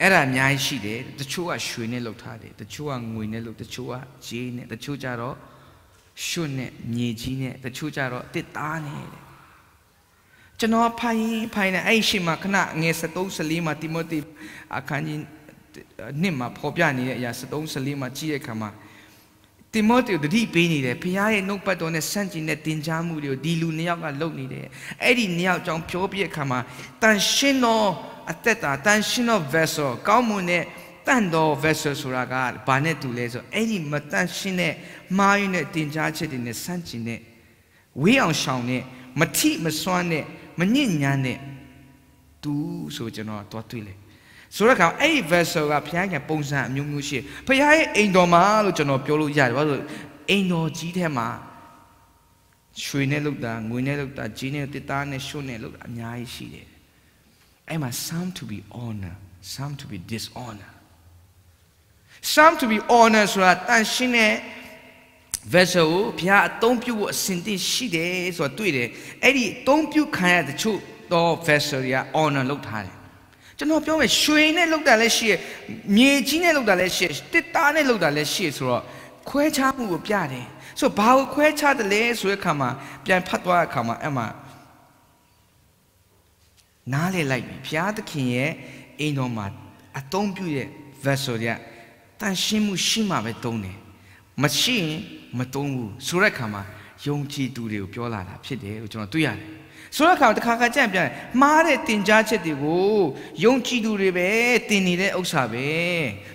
အဲ့ဒါအများကြီးရှိတယ်တချို့ကရွှေနဲ့လုပ်ထားတယ်တချို့ကငွေနဲ့လုပ်တချို့ကဂျေးနဲ့တချို့ကြတော့ ရွှွနဲ့မြေကြီးနဲ့တချို့ကြတော့တစ်သားနဲ့တဲ့ကျွန်တော်ဖိုင်ဖိုင်နဲ့အဲ့ရှိမှခဏငယ်73 14မှာတိမောသေအခန်းကြီးနှစ်မှာဖော်ပြနေတဲ့အရာ73 14မှာကြည့်တဲ့အခါမှာတိမောသေကိုတတိပေးနေတယ်ဖခင်ရဲ့နှုတ်ပတ်တော်နဲ့ဆန့်ကျင်တဲ့တင် जा မှုတွေကိုဒီလူနှစ်ယောက်ကလုပ်နေတယ်အဲ့ဒီနှစ်ယောက်ကြောင့်ပြောပြတဲ့အခါမှာတန်ရှင်းသောအသက်တာတန်ရှင်းသော vessel ကောင်းမွန်တဲ့ တန်တော် vessel ဆိုတာကဘာနဲ့တူလဲဆိုအဲ့ဒီမတန်ရှင်းတဲ့မာယွန်းတဲ့တင် जा ချက်တွေနဲ့ဆန့်ကျင်တဲ့ဝေးအောင်ရှောင်တဲ့မထိမစွမ်းတဲ့မညစ်ညမ်းတဲ့သူဆိုကျွန်တော်တော့တွေ့လေဆိုတော့ကောင်အဲ့ဒီ vessel ကဘုရားကပုံစံအမျိုးမျိုးရှိဘုရားရဲ့အိမ်တော်မှာလို့ကျွန်တော်ပြောလို့ရတယ်ဘာလို့အိမ်တော်ကြီးထဲမှာရွှေနဲ့လုပ်တာငွေနဲ့လုပ်တာကြီးနဲ့တစ်သားနဲ့ရွှွနဲ့လုပ်တာအများကြီးရှိတယ်အဲ့မှာ some to be honor some to be dishonor some to be honor ဆိုတာတန်ရှင်းတဲ့ vessel ကိုဘုရားအသုံးပြုဖို့အစဉ်တင့်ရှိတယ်ဆိုတာတွေ့တယ်အဲ့ဒီအသုံးပြုခံရတဲ့ချို့တော့ vessel တွေက honor လုပ်ထားတယ်ကျွန်တော်ပြောမယ်ရွှေနဲ့လုပ်တာလည်းရှိရမြေကြီးနဲ့လုပ်တာလည်းရှိရတစ်သားနဲ့လုပ်တာလည်းရှိရဆိုတော့ခွဲခြားမှုကိုပြတယ်ဆိုဘာကိုခွဲခြားတယ်လဲဆိုတဲ့အခါမှာပြန်ဖတ်သွားတဲ့အခါမှာအဲ့မှာနားလေလိုက်ပြီဘုရားသခင်ရဲ့အိမ်တော်မှာအသုံးပြုတဲ့ vessel တွေက တန်ရှင်းမှုရှိမှပဲသုံးတယ်မရှိရင်မသုံးဘူးဆိုတဲ့အခါမှာယုံကြည်သူတွေကိုပြောလာတာဖြစ်တယ်လို့ကျွန်တော်တွေ့ရတယ်ဆိုတဲ့အခါတခါခါကြံ့ပြန်မှားတဲ့တင် जा ချက်တွေကိုယုံကြည်သူတွေပဲတင်နေတဲ့ဥစ္စာပဲ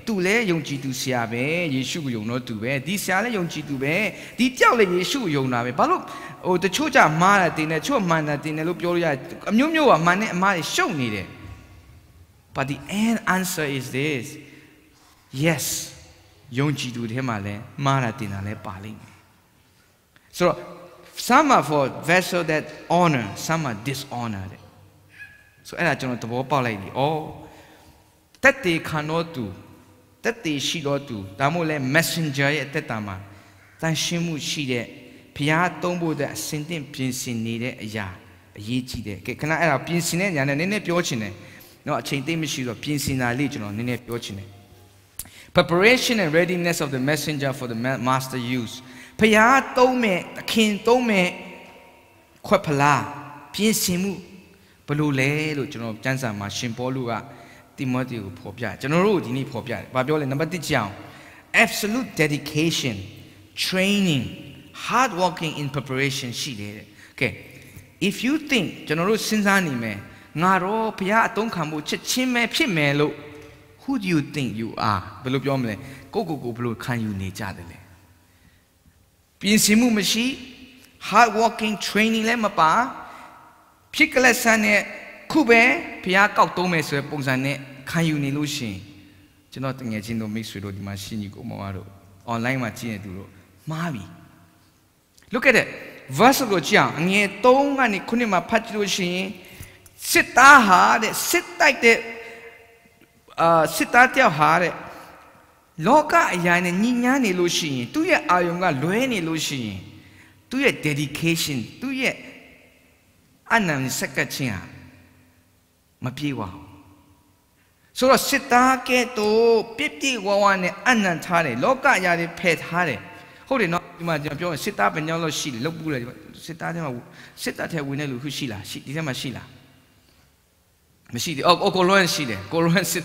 သူလည်းယုံကြည်သူဆရာပဲယေရှုကိုယုံတော့သူပဲဒီဆရာလည်းယုံကြည်သူပဲဒီတယောက်လည်းယေရှုကိုယုံတာပဲဘာလို့ဟိုတချို့ကြမှားတာတင်တယ်တချို့မှန်တာတင်တယ်လို့ပြောလို့ရတယ်အမျိုးမျိုးကမှန်တဲ့အမှားတွေရှုပ်နေတယ် but the end answer is this yes ယုံကြည်သူထဲမှာလည်းမှားတာတင်တာလည်းပါလိမ့်မယ်ဆိုတော့ some are for vessel that honor some are dishonor တဲ့ဆိုအဲ့ဒါကျွန်တော်သဘောပေါက်လိုက်ပြီဩတက်တေခံတော့သူတက်တေရှိတော့သူဒါမို့လဲ messenger ရဲ့အသက်တာမှာတန်ရှင်းမှုရှိတဲ့ဘုရားသုံးဖို့တဲ့အစင်တင်ပြင်ဆင်နေတဲ့အရာအရေးကြီးတယ်ကဲခဏအဲ့ဒါပြင်ဆင်တဲ့ညာနဲ့နည်းနည်းပြောချင်တယ်เนาะအချိန်သိမရှိတော့ပြင်ဆင်တာလေးကျွန်တော်နည်းနည်းပြောချင်တယ် preparation and readiness of the messenger for the master use ဖျားသုံးမဲ့သခင်သုံးမဲ့ခွက်ဖလားပြင်ဆင်မှုဘလို့လဲလို့ကျွန်တော်ကျမ်းစာမှာရှင်ပေါလုကတိမောသေကိုဖော်ပြကျွန်တော်တို့ဒီနေ့ဖော်ပြတယ်။ဘာပြောလဲနံပါတ်1ကြောင် absolute dedication training hard working in preparation ရှိတယ်တဲ့။ Okay if you think ကျွန်တော်တို့စဉ်းစားနေမယ်ငါတော့ဘုရားအသုံးခံဖို့ချက်ချင်းပဲဖြစ်မယ်လို့ who do you think you are ဘယ်လိုပြောမလဲကိုကိုကိုဘယ်လိုခံယူနေကြတယ်လဲဘပြင်ဆင်မှုမရှိ hard working training လည်းမပါဖြစ်ကလက်ဆန်းနဲ့ခုပဲဘုရားကောက်သုံးမယ်ဆိုတဲ့ပုံစံနဲ့ခံယူနေလို့ရှိရင်ကျွန်တော်တငယ်ချင်းတို့မိတ်ဆွေတို့ဒီမှာရှင်ကြီးကိုမောင်တို့ online မှာကြည့်နေသူတို့မှားပြီ look at it verse ကိုကြည့်အောင်အငယ်3ကနေ9မှာဖတ်ကြည့်လို့ရှိရင်စစ်သားဟာတဲ့စစ်တိုက်တဲ့ အာစစ်သားတယောက်ဟာတဲ့လောကအရာနဲ့ညီညားနေလို့ရှိရင်သူ့ရဲ့အာယုံကလွဲနေလို့ရှိရင်သူ့ရဲ့ dedication သူ့ရဲ့အနန္တစက္ကချင်းဟာမပြေပါဘူးဆိုတော့စစ်သားကဲ့သို့ပြည့်ပြည့်ဝဝနဲ့အနန္တထားတယ်လောကအရာတွေဖယ်ထားတယ်ဟုတ်တယ်နော်ဒီမှာကျွန်တော်ပြောရင်စစ်သားဘယ်ညောင်းလို့ရှိတယ်လုတ်ပူးတယ်ဒီမှာစစ်သားထဲမှာစစ်သားထဲဝင်တဲ့လူခုရှိလားရှိဒီထဲမှာရှိလား မရှိသေးအော်ကိုလိုရန်ရှိတယ်ကိုလိုရန်စစ်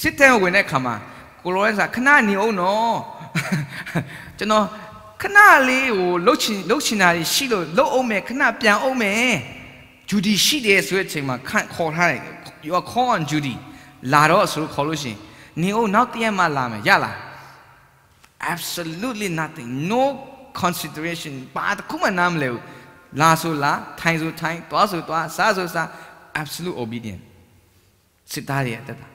စစ်တဲဝင်တဲ့ခါမှာကိုလိုရန်ကခဏနေအောင်နော်ကျွန်တော်ခဏလေးဟိုလှုပ်ချင်လှုပ်ချင်တာရှိလို့လှုပ်အောင်မယ်ခဏပြန်အောင်မယ်ဂျူဒီရှိတယ်ဆိုတဲ့အချိန်မှာခန့်ခေါ်ထားတယ် you are call on Judy လာတော့ဆိုခေါ်လို့ရှိရင်နေအောင်နောက်တရက်မှလာမယ်ရလား absolutely nothing no consideration ဘာတခုမှနားမလဲဘူးလာဆိုလာထိုင်ဆိုထိုင်သွားဆိုသွားစားဆိုစား absolute obedience စစ်သားရဲ့တက်တာ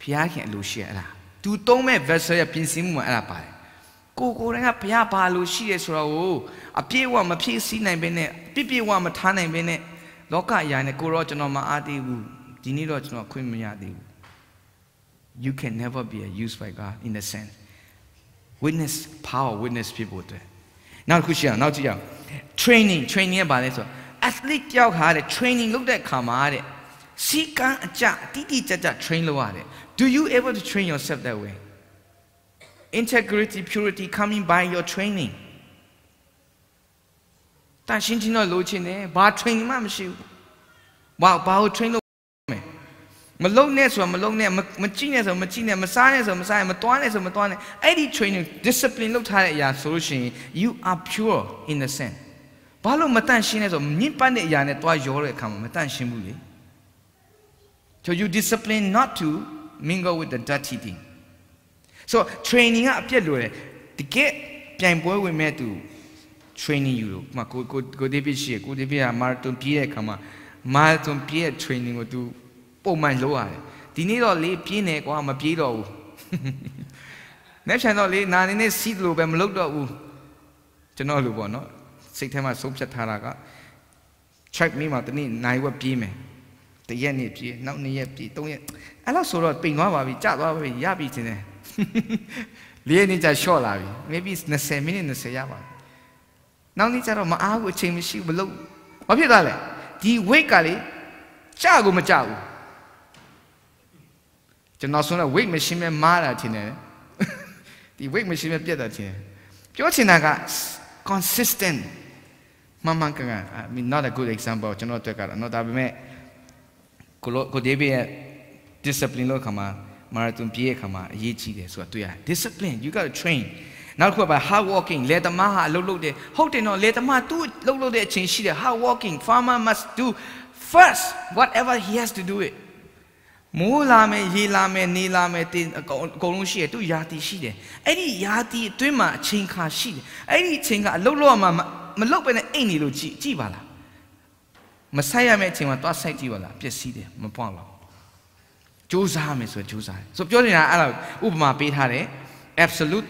ဘုရားခင်အလိုရှိရအဲ့ဒါသူသုံးမဲ့ vessel ရဲ့ပြင်ဆင်မှုမှာအဲ့ဒါပါတယ်ကိုကိုတိုင်းကဘုရားဘာလို့ရှိရဲဆိုတော့အပြည့်အဝမဖြည့်ဆည်းနိုင်ဘဲနဲ့ပြည့်ပြည့်ဝမထားနိုင်ဘဲနဲ့လောကအရာနဲ့ကိုတော့ကျွန်တော်မအားသေးဘူးဒီနေ့တော့ကျွန်တော်ခွင့်မရသေးဘူး you can never be used by God in the sense witness power witness people တွေနောက်တစ်ခုရှိအောင်နောက်ကြည့်အောင် training training ကဘာလဲဆိုတော့ athlete တယောက်ဟာတဲ့ training လုပ်တဲ့အခါမှာတဲ့ စီကံအကြတိတိကျကျ train လုပ်ရတယ် do you able to train yourself that way integrity purity coming by your training တန်ရှင်းချင်းတော့လိုချင်တယ်ဘာ training မှမရှိဘူးဘာဘာကို train လုပ်မယ်မလုံနဲ့ဆိုမလုံနဲ့မကြည့်နဲ့ဆိုမကြည့်နဲ့မစားနဲ့ဆိုမစားနဲ့မတွားနဲ့ဆိုမတွားနဲ့အဲ့ဒီ training discipline လုပ်ထားတဲ့အရာဆိုလို့ရှိရင် you are pure in the sense ဘာလို့မတန့်ရှင်းလဲဆိုမြင့်ပတ်တဲ့အရာနဲ့တွားရောတဲ့အခါမှာမတန့်ရှင်းဘူးလေ so you discipline not to mingle with the dirty thing so training ကအပြည့်လို့တယ်တကယ်ပြိုင်ပွဲဝင်မဲ့သူ training ယူလို့မကိုကိုကိုဒေးဗစ်ရှိရကိုဒေးဗစ်ကမာရသွန်ပြေးတဲ့အခါမှာမာရသွန်ပြေးတဲ့ training ကိုသူပုံမှန်လုပ်ရတယ်ဒီနေ့တော့လေပြင်းနေကွာမပြေးတော့ဘူး။နေ့ဖြန်တော့လေနာနေနဲ့စီးလို့ပဲမလုပ်တော့ဘူးကျွန်တော်လိုပေါ့နော်စိတ်ထဲမှာဆုံးဖြတ်ထားတာက track မိမှာတနေ့နိုင်ဝက်ပြေးမယ် တရက်နေ့ပြေးနောက်နေ့ရက်ပြေးသုံးရက်အဲ့လောက်ဆိုတော့ပိန်သွားပါပြီကြသွားပါပြီရပြီတင်တယ်လေးရက်နေ့ကျရှော့လာပြီ maybe 20မိနစ်20ရပါနောက်နေ့ကျတော့မအားဘူးအချိန်မရှိဘူးမလုပ်ဘာဖြစ်သွားလဲဒီ weight ကလေကြကိုမကြဘူးကျွန်တော်ဆိုတော့ weight machine နဲ့မားတာထင်တယ်ဒီ weight machine နဲ့ပြက်တာထင်တယ်ပြောချင်တာက consistent မမှန်ကန်ကန် I mean not a good example ကျွန်တော်တွေ့ကြတာเนาะဒါပေမဲ့ ကိုလိုကိုဒေးဗစ်ရဲ့ discipline လို့ခါမှာမာရသွန်ပြေးရဲ့ခါမှာအရေးကြီးတယ်ဆိုတာတွေ့ရတယ် discipline you got to train နောက်တစ်ခုကပါ hard working လေသမားဟာအလုပ်လုပ်တယ်ဟုတ်တယ်နော်လေသမားသူ့လုပ်လုပ်တဲ့အချိန်ရှိတယ် hard working farmer must do first whatever he has to do it မိုးလာမယ်ရေလာမယ်နေလာမယ်တင်အကုန်အကုန်လုံးရှိတယ်သူယာတီရှိတယ်အဲ့ဒီယာတီအတွင်းမှာအချိန်ခါရှိတယ်အဲ့ဒီအချိန်ကအလုပ်လုပ်ရမှာမလုပ်ပဲနဲ့အိတ်နေလို့ကြည့်ကြည့်ပါလား မဆိုင်ရမယ့်အချိန်မှာသွားဆိုင်ကြည့်ပါလားပျက်စီးတယ်မပွားတော့ကြိုးစားမယ်ဆိုကြိုးစားတယ်ဆိုပြောနေတာအဲ့ဒါဥပမာပေးထားတယ် absolute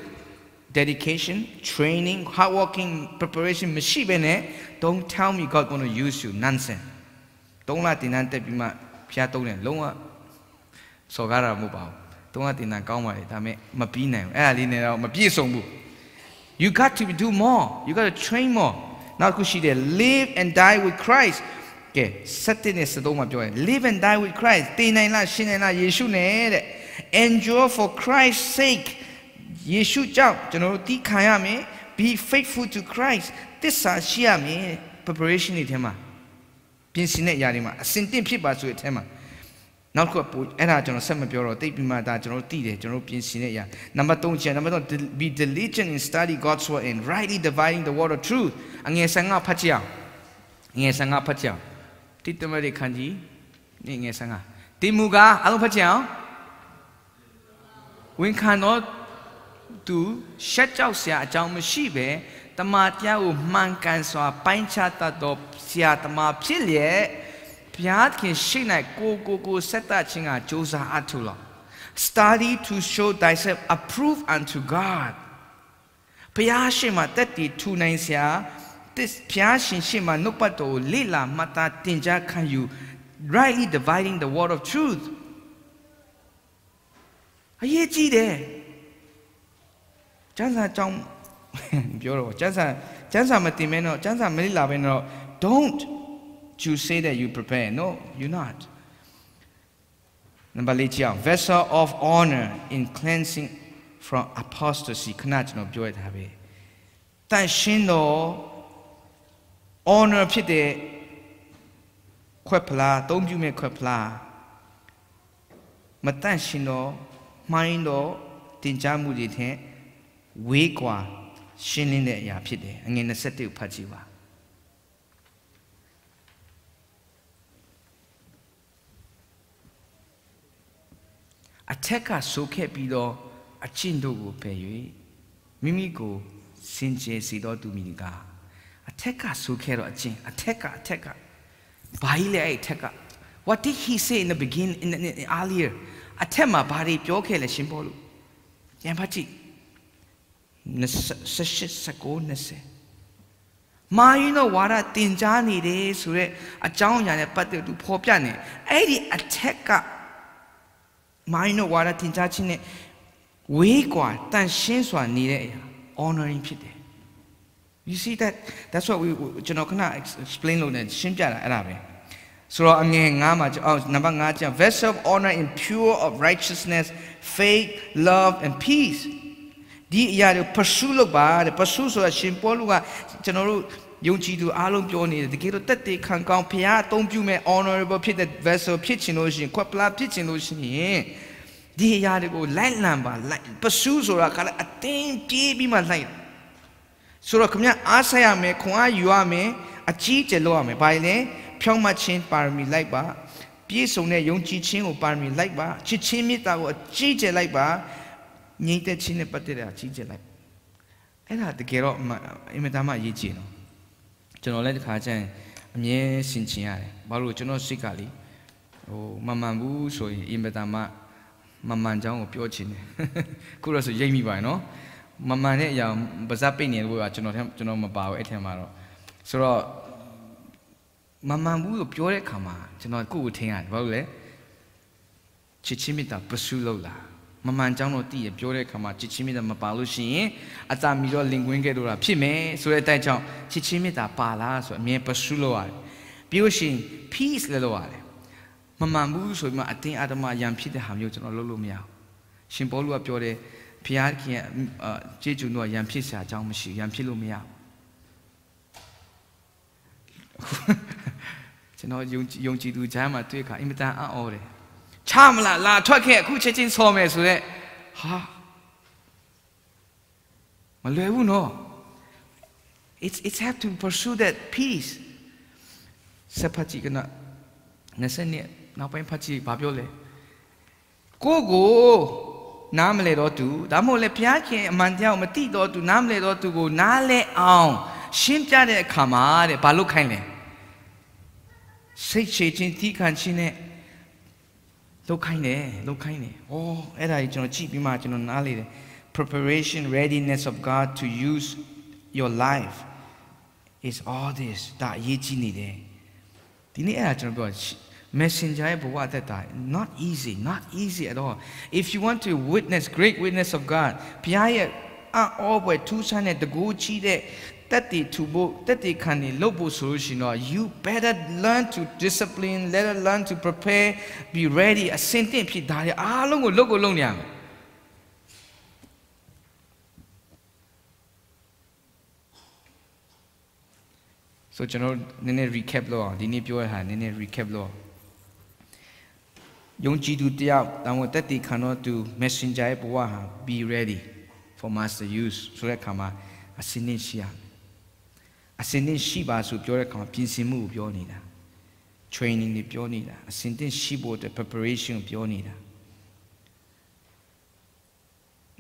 dedication training hard working preparation မရှိဘဲနဲ့ don't tell me god going to use you nonsense တုံးလာတင်တန်းတက်ပြီးမှဖျားတုံးတယ်လုံးဝစော်ကားတာမဟုတ်ပါဘူးတုံးလာတင်တန်းကောင်းပါလေဒါပေမဲ့မပြီးနိုင်ဘူးအဲ့ဒါလေးနဲ့တော့မပြည့်စုံဘူး you got to do more you got to train more နောက်ခုရှိတယ် live and die with Christ ကဲ7နဲ့7မှာပြောရင် live and die with Christ တည်နိုင်လားရှင်နိုင်လားယေရှုနဲ့တဲ့ endure for Christ's sake ယေရှုကြောင့်ကျွန်တော်တို့တီးခံရမယ် be faithful to Christ တစ္ဆာရှိရမယ် preparation တွေထဲမှာပြင်ဆင်တဲ့အရာတွေမှာအစင်တင့်ဖြစ်ပါဆိုတဲ့အထဲမှာနောက်တစ်ခုပိုအဲ့ဒါကျွန်တော်ဆက်မပြောတော့တိတ်ပြီးမှဒါကျွန်တော်သိတယ်ကျွန်တော်ပြင်ဆင်တဲ့အရာနံပါတ်3ချက်နံပါတ်3 be diligent in study God's word and rightly dividing the word of truth အငယ်15ဖတ်ကြအောင်ငယ်15ဖတ်ကြအောင် တိတမရိခန်းကြီးနေငယ်15တိမူကအလုံးဖတ်ကြအောင်ဝန်ခံတော့သူရှက်ကြောက်စရာအကြောင်းမရှိပဲတမန်တရားကိုမှန်ကန်စွာ ပိုင်းခြားတတ်သောဆရာတမန်ဖြစ်လျက်ဘုရားခင်ရှိ၌ကိုကိုကိုဆက်တတ်ခြင်းကကြိုးစားအထုလော study to show thyself approved unto God ဘုရားရှင်မှာတက်တည်ထူနိုင်စရာ တစ်ဘုရားရှင်ရှင်မှာနှုတ်ပတ်တော်ကိုလေ့လာမှတ်သားတင်ကြားခံယူ rightly dividing the word of truth အရေးကြီးတယ်ကျမ်းစာကြောင့်ပြောတော့ကျမ်းစာကျမ်းစာမတင်မဲတော့ကျမ်းစာမလေ့လာဘဲတော့ don't you say that you prepare no you not နံပါတ်၄ကြောင် vessel of honor in cleansing from apostasy ခဏကျွန်တော်ပြောရတာပဲတန်ရှင်းတော့ Honor ဖြစ်တဲ့ခွက်ဖလားအသုံးပြုမဲ့ခွက်ဖလားမတန့်ရှင်းတော့မှိုင်းတော့တင်ကြားမှုတွေထက်ဝေးကွာရှင်းလင်းတဲ့အရာဖြစ်တယ်အငယ်27ကိုဖတ်ကြည့်ပါအထက်ကဆိုခဲ့ပြီးတော့အကျင့်တို့ကိုပယ်၍မိမိကိုစင်ကြယ်စေတော်သူမည်က အထက်ကဆိုခဲ့တော့အကျင့်အထက်ကအထက်ကဘာကြီးလဲအဲ့အထက်က what did he say in the beginning in, in, in earlier အထက်မှာဘာတွေပြောခဲ့လဲရှင်ဘောလို့ညံဖတ်ကြည့်28မာရင်တော့ဝါဒတင်ကြားနေတယ်ဆိုတော့အကြောင်းအရာနဲ့ပတ်သက်သူဖော်ပြနေအဲ့ဒီအထက်ကမာရင်တော့ဝါဒတင်ကြားခြင်းနဲ့ဝေးกว่าတန်ရှင်းစွာနေတဲ့အရာ honoring ဖြစ်တယ် You see that that's what we ကျွန်တော်ခဏ explain လုပ်နေရှင်းပြတာအဲ့ဒါပဲဆိုတော့အငယ်9မှာအော်နံပါတ်9ကျ vessel of honor in pure of righteousness faith love and peace ဒီအရာတွေ pursue လုပ်ပါတဲ့ pursue ဆိုတာရှင်ပေါလုကကျွန်တော်တို့ယုံကြည်သူအားလုံးပြောနေတယ်တကယ်တော့တက်တေခံကောင်းဖရားအသုံးပြုမဲ့ honorable ဖြစ်တဲ့ vessel ဖြစ်ချင်လို့ရှိရင်ခွက်ပလာဖြစ်ချင်လို့ရှိရင်ဒီအရာတွေကိုလိုက်လံပါလိုက် pursue ဆိုတာကလည်းအတင်းပြေးပြီးမှလိုက် ဆိုတော့ခမရအားဆက်ရမယ်ခွန်အားယူရမယ်အကြီးကျယ်လုပ်ရမယ်ဘာလဲဖြောင့်မတ်ခြင်းပါရမီလိုက်ပါပြည့်စုံတဲ့ယုံကြည်ခြင်းကိုပါရမီလိုက်ပါချစ်ချင်းမေတ္တာကိုအကြီးကျယ်လိုက်ပါငြိမ့်သက်ခြင်းနဲ့ပတ်သက်တဲ့အကြီးကျယ်လိုက်အဲ့ဒါတကယ်တော့အင်မတန်မှအရေးကြီးနော်ကျွန်တော်လည်းတစ်ခါကျရင်အမြဲဆင်ခြင်ရတယ်ဘာလို့ကျွန်တော်စိတ်ကလေဟိုမမှန်ဘူးဆိုရင်အင်မတန်မှမမှန်ကြောင်းကိုပြောချင်တယ်ခုတော့ဆိုရိပ်မိပါနော် မမှန်တဲ့အရာပါဇက်ပိတ်နေလို့ကကျွန်တော်ကျွန်တော်မပါဘူးအဲ့ထင်မှာတော့ဆိုတော့မမှန်ဘူးလို့ပြောတဲ့အခါမှာကျွန်တော်ကိုယ့်ကိုထင်ရတယ်ဘာလို့လဲချစ်ချင်းမေတ္တာပစုလို့လားမမှန်ကြောင်းတော့တည်ရပြောတဲ့အခါမှာချစ်ချင်းမေတ္တာမပါလို့ရှိရင်အသာမီတော့လင်ကွင်းခဲ့တော့တာဖြစ်မယ်ဆိုတဲ့အတိုက်ကြောင့်ချစ်ချင်းမေတ္တာပါလားဆိုအမြဲပစုလို့ရတယ်ပြီးလို့ရှိရင် peace လည်းလို့ရတယ်မမှန်ဘူးဆိုပြီးမှအတင်းအဓမ္မရံဖြစ်တဲ့ဟာမျိုးကျွန်တော်လုပ်လို့မရဘူးရှင်ပေါလုကပြောတယ် ဘုရားခင်ရဲ့ကျေးဇူးတော်ရံဖြစ်စရာအကြောင်းမရှိရံဖြစ်လို့မရကျွန်တော်ယုံယုံကြည်သူဂျမ်းမှာတွေ့ခါအင်မတန်အံ့ဩတယ်ချမလားလာထွက်ခဲ့အခုချက်ချင်းဆော်မယ်ဆိုတော့ဟာမလွယ်ဘူးနော် it's it's have to pursue that peace စဖတ်ကြည့်ကန20နှစ်နောက်ပိုင်းဖတ်ကြည့်ဘာပြောလဲကိုကို နားမလဲတော့သူဒါမှမဟုတ်လေဘုရားခင်အမှန်တရားကိုမသိတော့သူနားမလဲတော့သူကိုနားလဲအောင်ရှင်းပြတဲ့အခါမှာတဲ့ဘာလို့ခိုင်းလဲစိတ်ရှည်ခြင်းသီးခံခြင်းနဲ့လုတ်ခိုင်းတယ်လုတ်ခိုင်းတယ်။အော်အဲ့ဒါကြီးကျွန်တော်ကြည့်ပြီးမှကျွန်တော်နားလေတယ် preparation readiness of God to use your life is all this ဒါအရေးကြီးနေတယ်။ဒီနေ့အဲ့ဒါကျွန်တော်ပြော messenger ရဲ့ဘဝအသက်တာ not easy not easy at all if you want to witness great witness of God ဘုရားရဲ့အောဘွယ်ထူးဆန်းတဲ့တကူကြီးတဲ့တက်တည်ထူဖို့တက်တည်ခံနေလုပ်ဖို့ဆိုလို့ရှိရင်တော့ you better learn to discipline let us learn to prepare be ready အစင်တင့်ဖြစ်ဒါတွေအားလုံးကိုလုပ်ကိုလုပ်နေရမယ်ဆိုကျွန်တော်နည်းနည်း recap လုပ်အောင်ဒီနေ့ပြောရတာနည်းနည်း recap လုပ်အောင် ယုံကြည်သူတယောက်တောင်းဝတက်တည်ခံတော့သူ messenger ရဲ့ဘဝဟာ be ready for master use ဆိုတဲ့အခါမှာအစင်းနဲ့ရှိရအစင်းနဲ့ရှိပါဆိုပြောတဲ့အခါမှာပြင်ဆင်မှုကိုပြောနေတာ training တွေပြောနေတာအစင်းတင်ရှိဖို့အတွက် preparation ကိုပြောနေတာ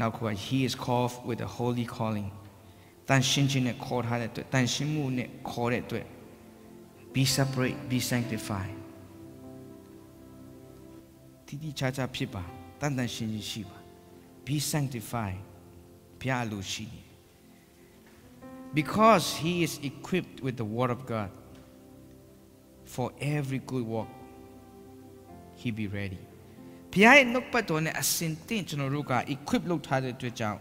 နောက်က he is called with a holy calling တန်ရှင်းခြင်းနဲ့ခေါ်ထားတဲ့အတွက်တန်ရှင်းမှုနဲ့ခေါ်တဲ့အတွက် be separate be sanctified တိတိကျကျဖြစ်ပါတန်တန်ရှင်းရှင်းရှိပါ be sanctified ဘုရားလိုရှိနေ because he is equipped with the word of God for every good work he be ready ဘုရားရဲ့နှုတ်ပတ်တော်နဲ့အစဉ်သင့်ကျွန်တော်တို့က equip လုပ်ထားတဲ့အတွက်ကြောင့်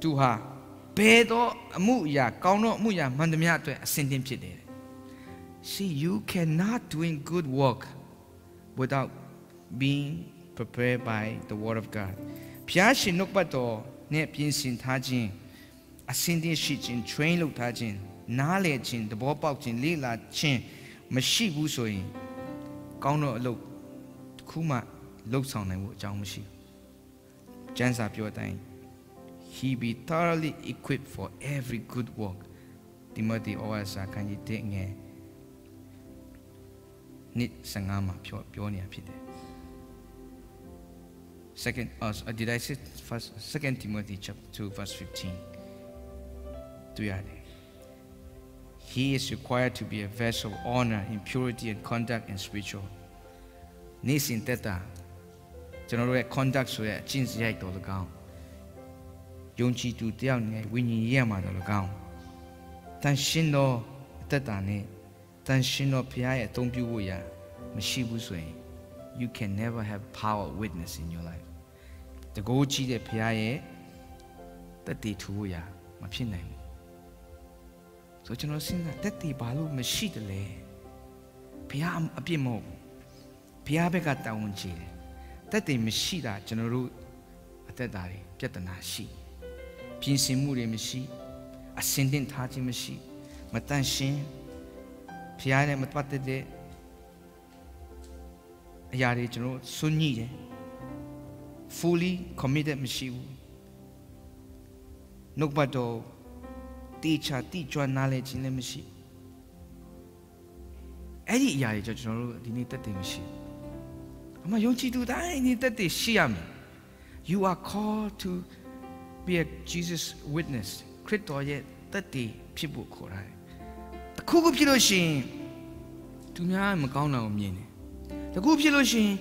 သူဟာဘယ်တော့အမှုအရာကောင်းသောအမှုအရာမှန်သမျှအတွက်အစဉ်သင့်ဖြစ်တယ် See you cannot doing good work without being prepared by the word of God ဘုရားရှင်နှုတ်ပတ်တော်နဲ့ပြင်ဆင်ထားခြင်းအစဉ်သင့်ရှိခြင်း train လုပ်ထားခြင်းနားလည်ခြင်းသဘောပေါက်ခြင်းလေ့လာခြင်းမရှိဘူးဆိုရင်ကောင်းသောအလုပ်တစ်ခုမှလှုပ်ဆောင်နိုင်ဖို့အကြောင်းမရှိကျမ်းစာပြောတိုင်း he be thoroughly equipped for every good work Timothy ဩဝါစာခန်းကြီး1ငယ် နှစ်15မှာပြောပြောနေတာဖြစ်တယ် Second uh, did I say first Second Timothy chapter 2 verse 15တွေ့ရတယ် He is required to be a vessel of honor in purity and conduct and spiritual နေ့စဉ်တက်တာကျွန်တော်တို့ရဲ့ conduct ဆိုတဲ့အကျင့်စရိုက်တော်၎င်းယုံကြည်သူတယောက်နဲ့ဝိညာဉ်ရေးရမှာတော်၎င်းတန်ရှင်းသောအသက်တာနဲ့ တန်ရှင်းသောဘုရားရဲ့အသုံးပြုဖို့ရာမရှိဘူးဆိုရင် you can never have power witness in your life တကိုးကြီးတဲ့ဘုရားရဲ့တက်တည်ထူဖို့ရာမဖြစ်နိုင်ဘူးဆိုကျွန်တော်စဉ်းစားတက်တည်ဘာလို့မရှိတယ်လဲဘုရားအပြစ်မဟုတ်ဘူးဘုရားဘက်ကတာဝန်ကြီးတယ်တက်တည်မရှိတာကျွန်တော်တို့အသက်တာတွေပြဿနာရှိပြင်ဆင်မှုတွေမရှိအစင်တင်ထားခြင်းမရှိမတန်ရှင်း ဖျားနဲ့မပတ်သက်တဲ့အရာတွေကျွန်တော်စွန့်ညှိတယ် fully committed မရှိဘူးနှုတ်ပတ်တော်တေချာတိကျွမ်းနားလဲခြင်းလည်းမရှိအဲ့ဒီအရာတွေကျွန်တော်တို့ဒီနေ့တက်တယ်မရှိအမယုံကြည်သူတိုင်းဒီတက်တယ်ရှိရမယ် you are called to be a Jesus witness ခရစ်တော်ရဲ့တက်တည်ဖြစ်ဖို့ခေါ်တာ တခုခုဖြစ်လို့ရှိရင်သူများမကောင်းတာကိုမြင်တယ်တခုဖြစ်လို့ရှိရင်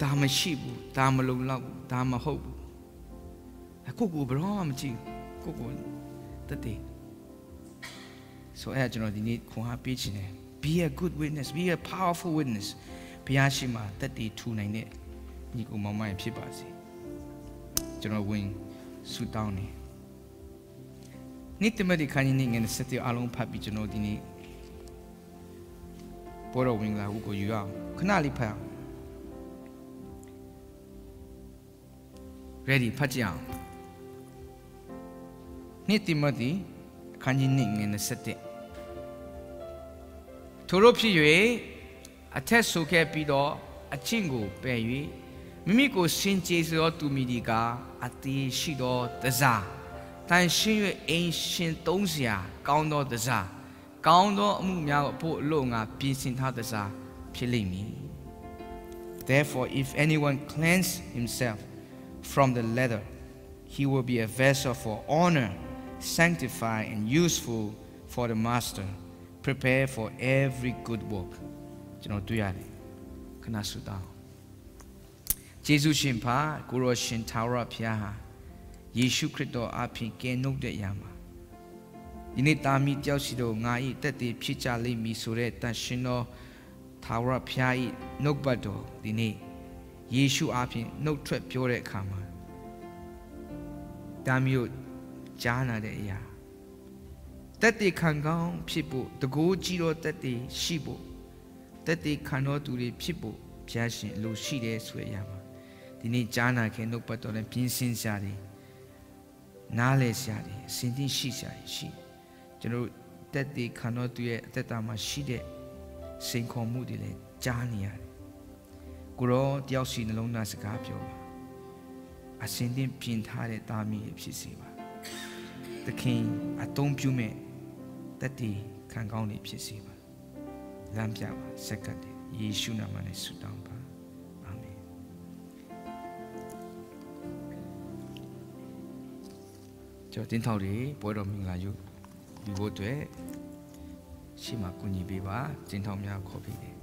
ဒါမရှိဘူးဒါမလုံလောက်ဘူးဒါမဟုတ်ဘူးအခုကိုဘယ်တော့မှမကြည့်ကိုကိုတက်တည်ဆိုအဲ့ကျွန်တော်ဒီနေ့ခွန်အားပေးချင်တယ် be a good witness be a powerful witness ဘုရားရှိခိုးတက်တည်ထူနိုင်တဲ့ညီကိုမောင်မရဖြစ်ပါစေကျွန်တော်ဝင်ဆုတောင်းနေ နေ့တမဒီခန်းကြီးနေငယ်စတဲ့အားလုံးဖတ်ပြီးကျွန်တော်ဒီနေ့ဘောတော်ဝင်လာဟုကိုယူအောင်ခဏလေးဖတ်အောင် ready ဖတ်ကြအောင်နေ့တမဒီခန်းကြီးနေငယ်စတဲ့ထို့လို့ဖြစ်၍အထက်ဆိုခဲ့ပြီးတော့အချင်းကိုပယ်၍မိမိကိုစင်ကြယ်သောသူမိဒီကအသေးရှိသောတစား တန်ရှင်း၍အိမ်ရှင်သုံးစရာကောင်းသောတစားကောင်းသောအမှုများကိုဖို့အလို့ငါပြင်ဆင်ထားတစားဖြစ်လိမ့်မည် Therefore if anyone cleanse himself from the leather he will be a vessel for honor sanctified and useful for the master prepare for every good work ကျွန်တော်တွေ့ရတယ်ခဏဆုတောင်းယေရှုရှင်ဖာကိုရောရှင်သာရဖျားဟာ ယေရှုခရစ်တော်အဖင်ကဲနှုတ်တဲ့အရာမှာဒီနေ့တာမီတယောက်စီတို့ငါ၏တက်တည်ဖြစ်ကြလိမ့်မည်ဆိုတဲ့တန်ရှင်တော်သာရဖျား၏နှုတ်ပတ်တော်ဒီနေ့ယေရှုအဖင်နှုတ်ထွက်ပြောတဲ့အခါမှာတာမီတို့ကြားနာတဲ့အရာတက်တည်ခံကောင်းဖြစ်ဖို့တကိုးကြီးတော်တက်တည်ရှိဖို့တက်တည်ခံတော်သူတွေဖြစ်ဖို့ဘုရားရှင်အလိုရှိတယ်ဆိုတဲ့အရာမှာဒီနေ့ကြားနာခင်နှုတ်ပတ်တော်နဲ့ပြင်းစင်စရာတွေ နားလဲစရာတွေအစဉ်တည်းရှိစရာတွေရှိကျွန်တော်တက်တည်ခံတော်သူရဲ့အသက်တာမှာရှိတဲ့စိန်ခေါ်မှုတွေလည်းကြားနေရတယ်ကိုရောတယောက်စီနှလုံးသားစကားပြောပါအစဉ်တည်းပြင်ထားတဲ့သားမီးဖြစ်စေပါသခင်အသုံးပြုမဲ့တက်တည်ခံကောင်းနေဖြစ်စေပါလမ်းပြပါစက္ကန့်ယေရှုနာမနဲ့ဆုတောင်း ကျကျွန်တော်တင်းထောက်တွေပွဲတော်မင်္ဂလာယူယူဖို့အတွက်ရှေ့မှာကူညီပေးပါတင်းထောက်များခေါ်ပေးတယ်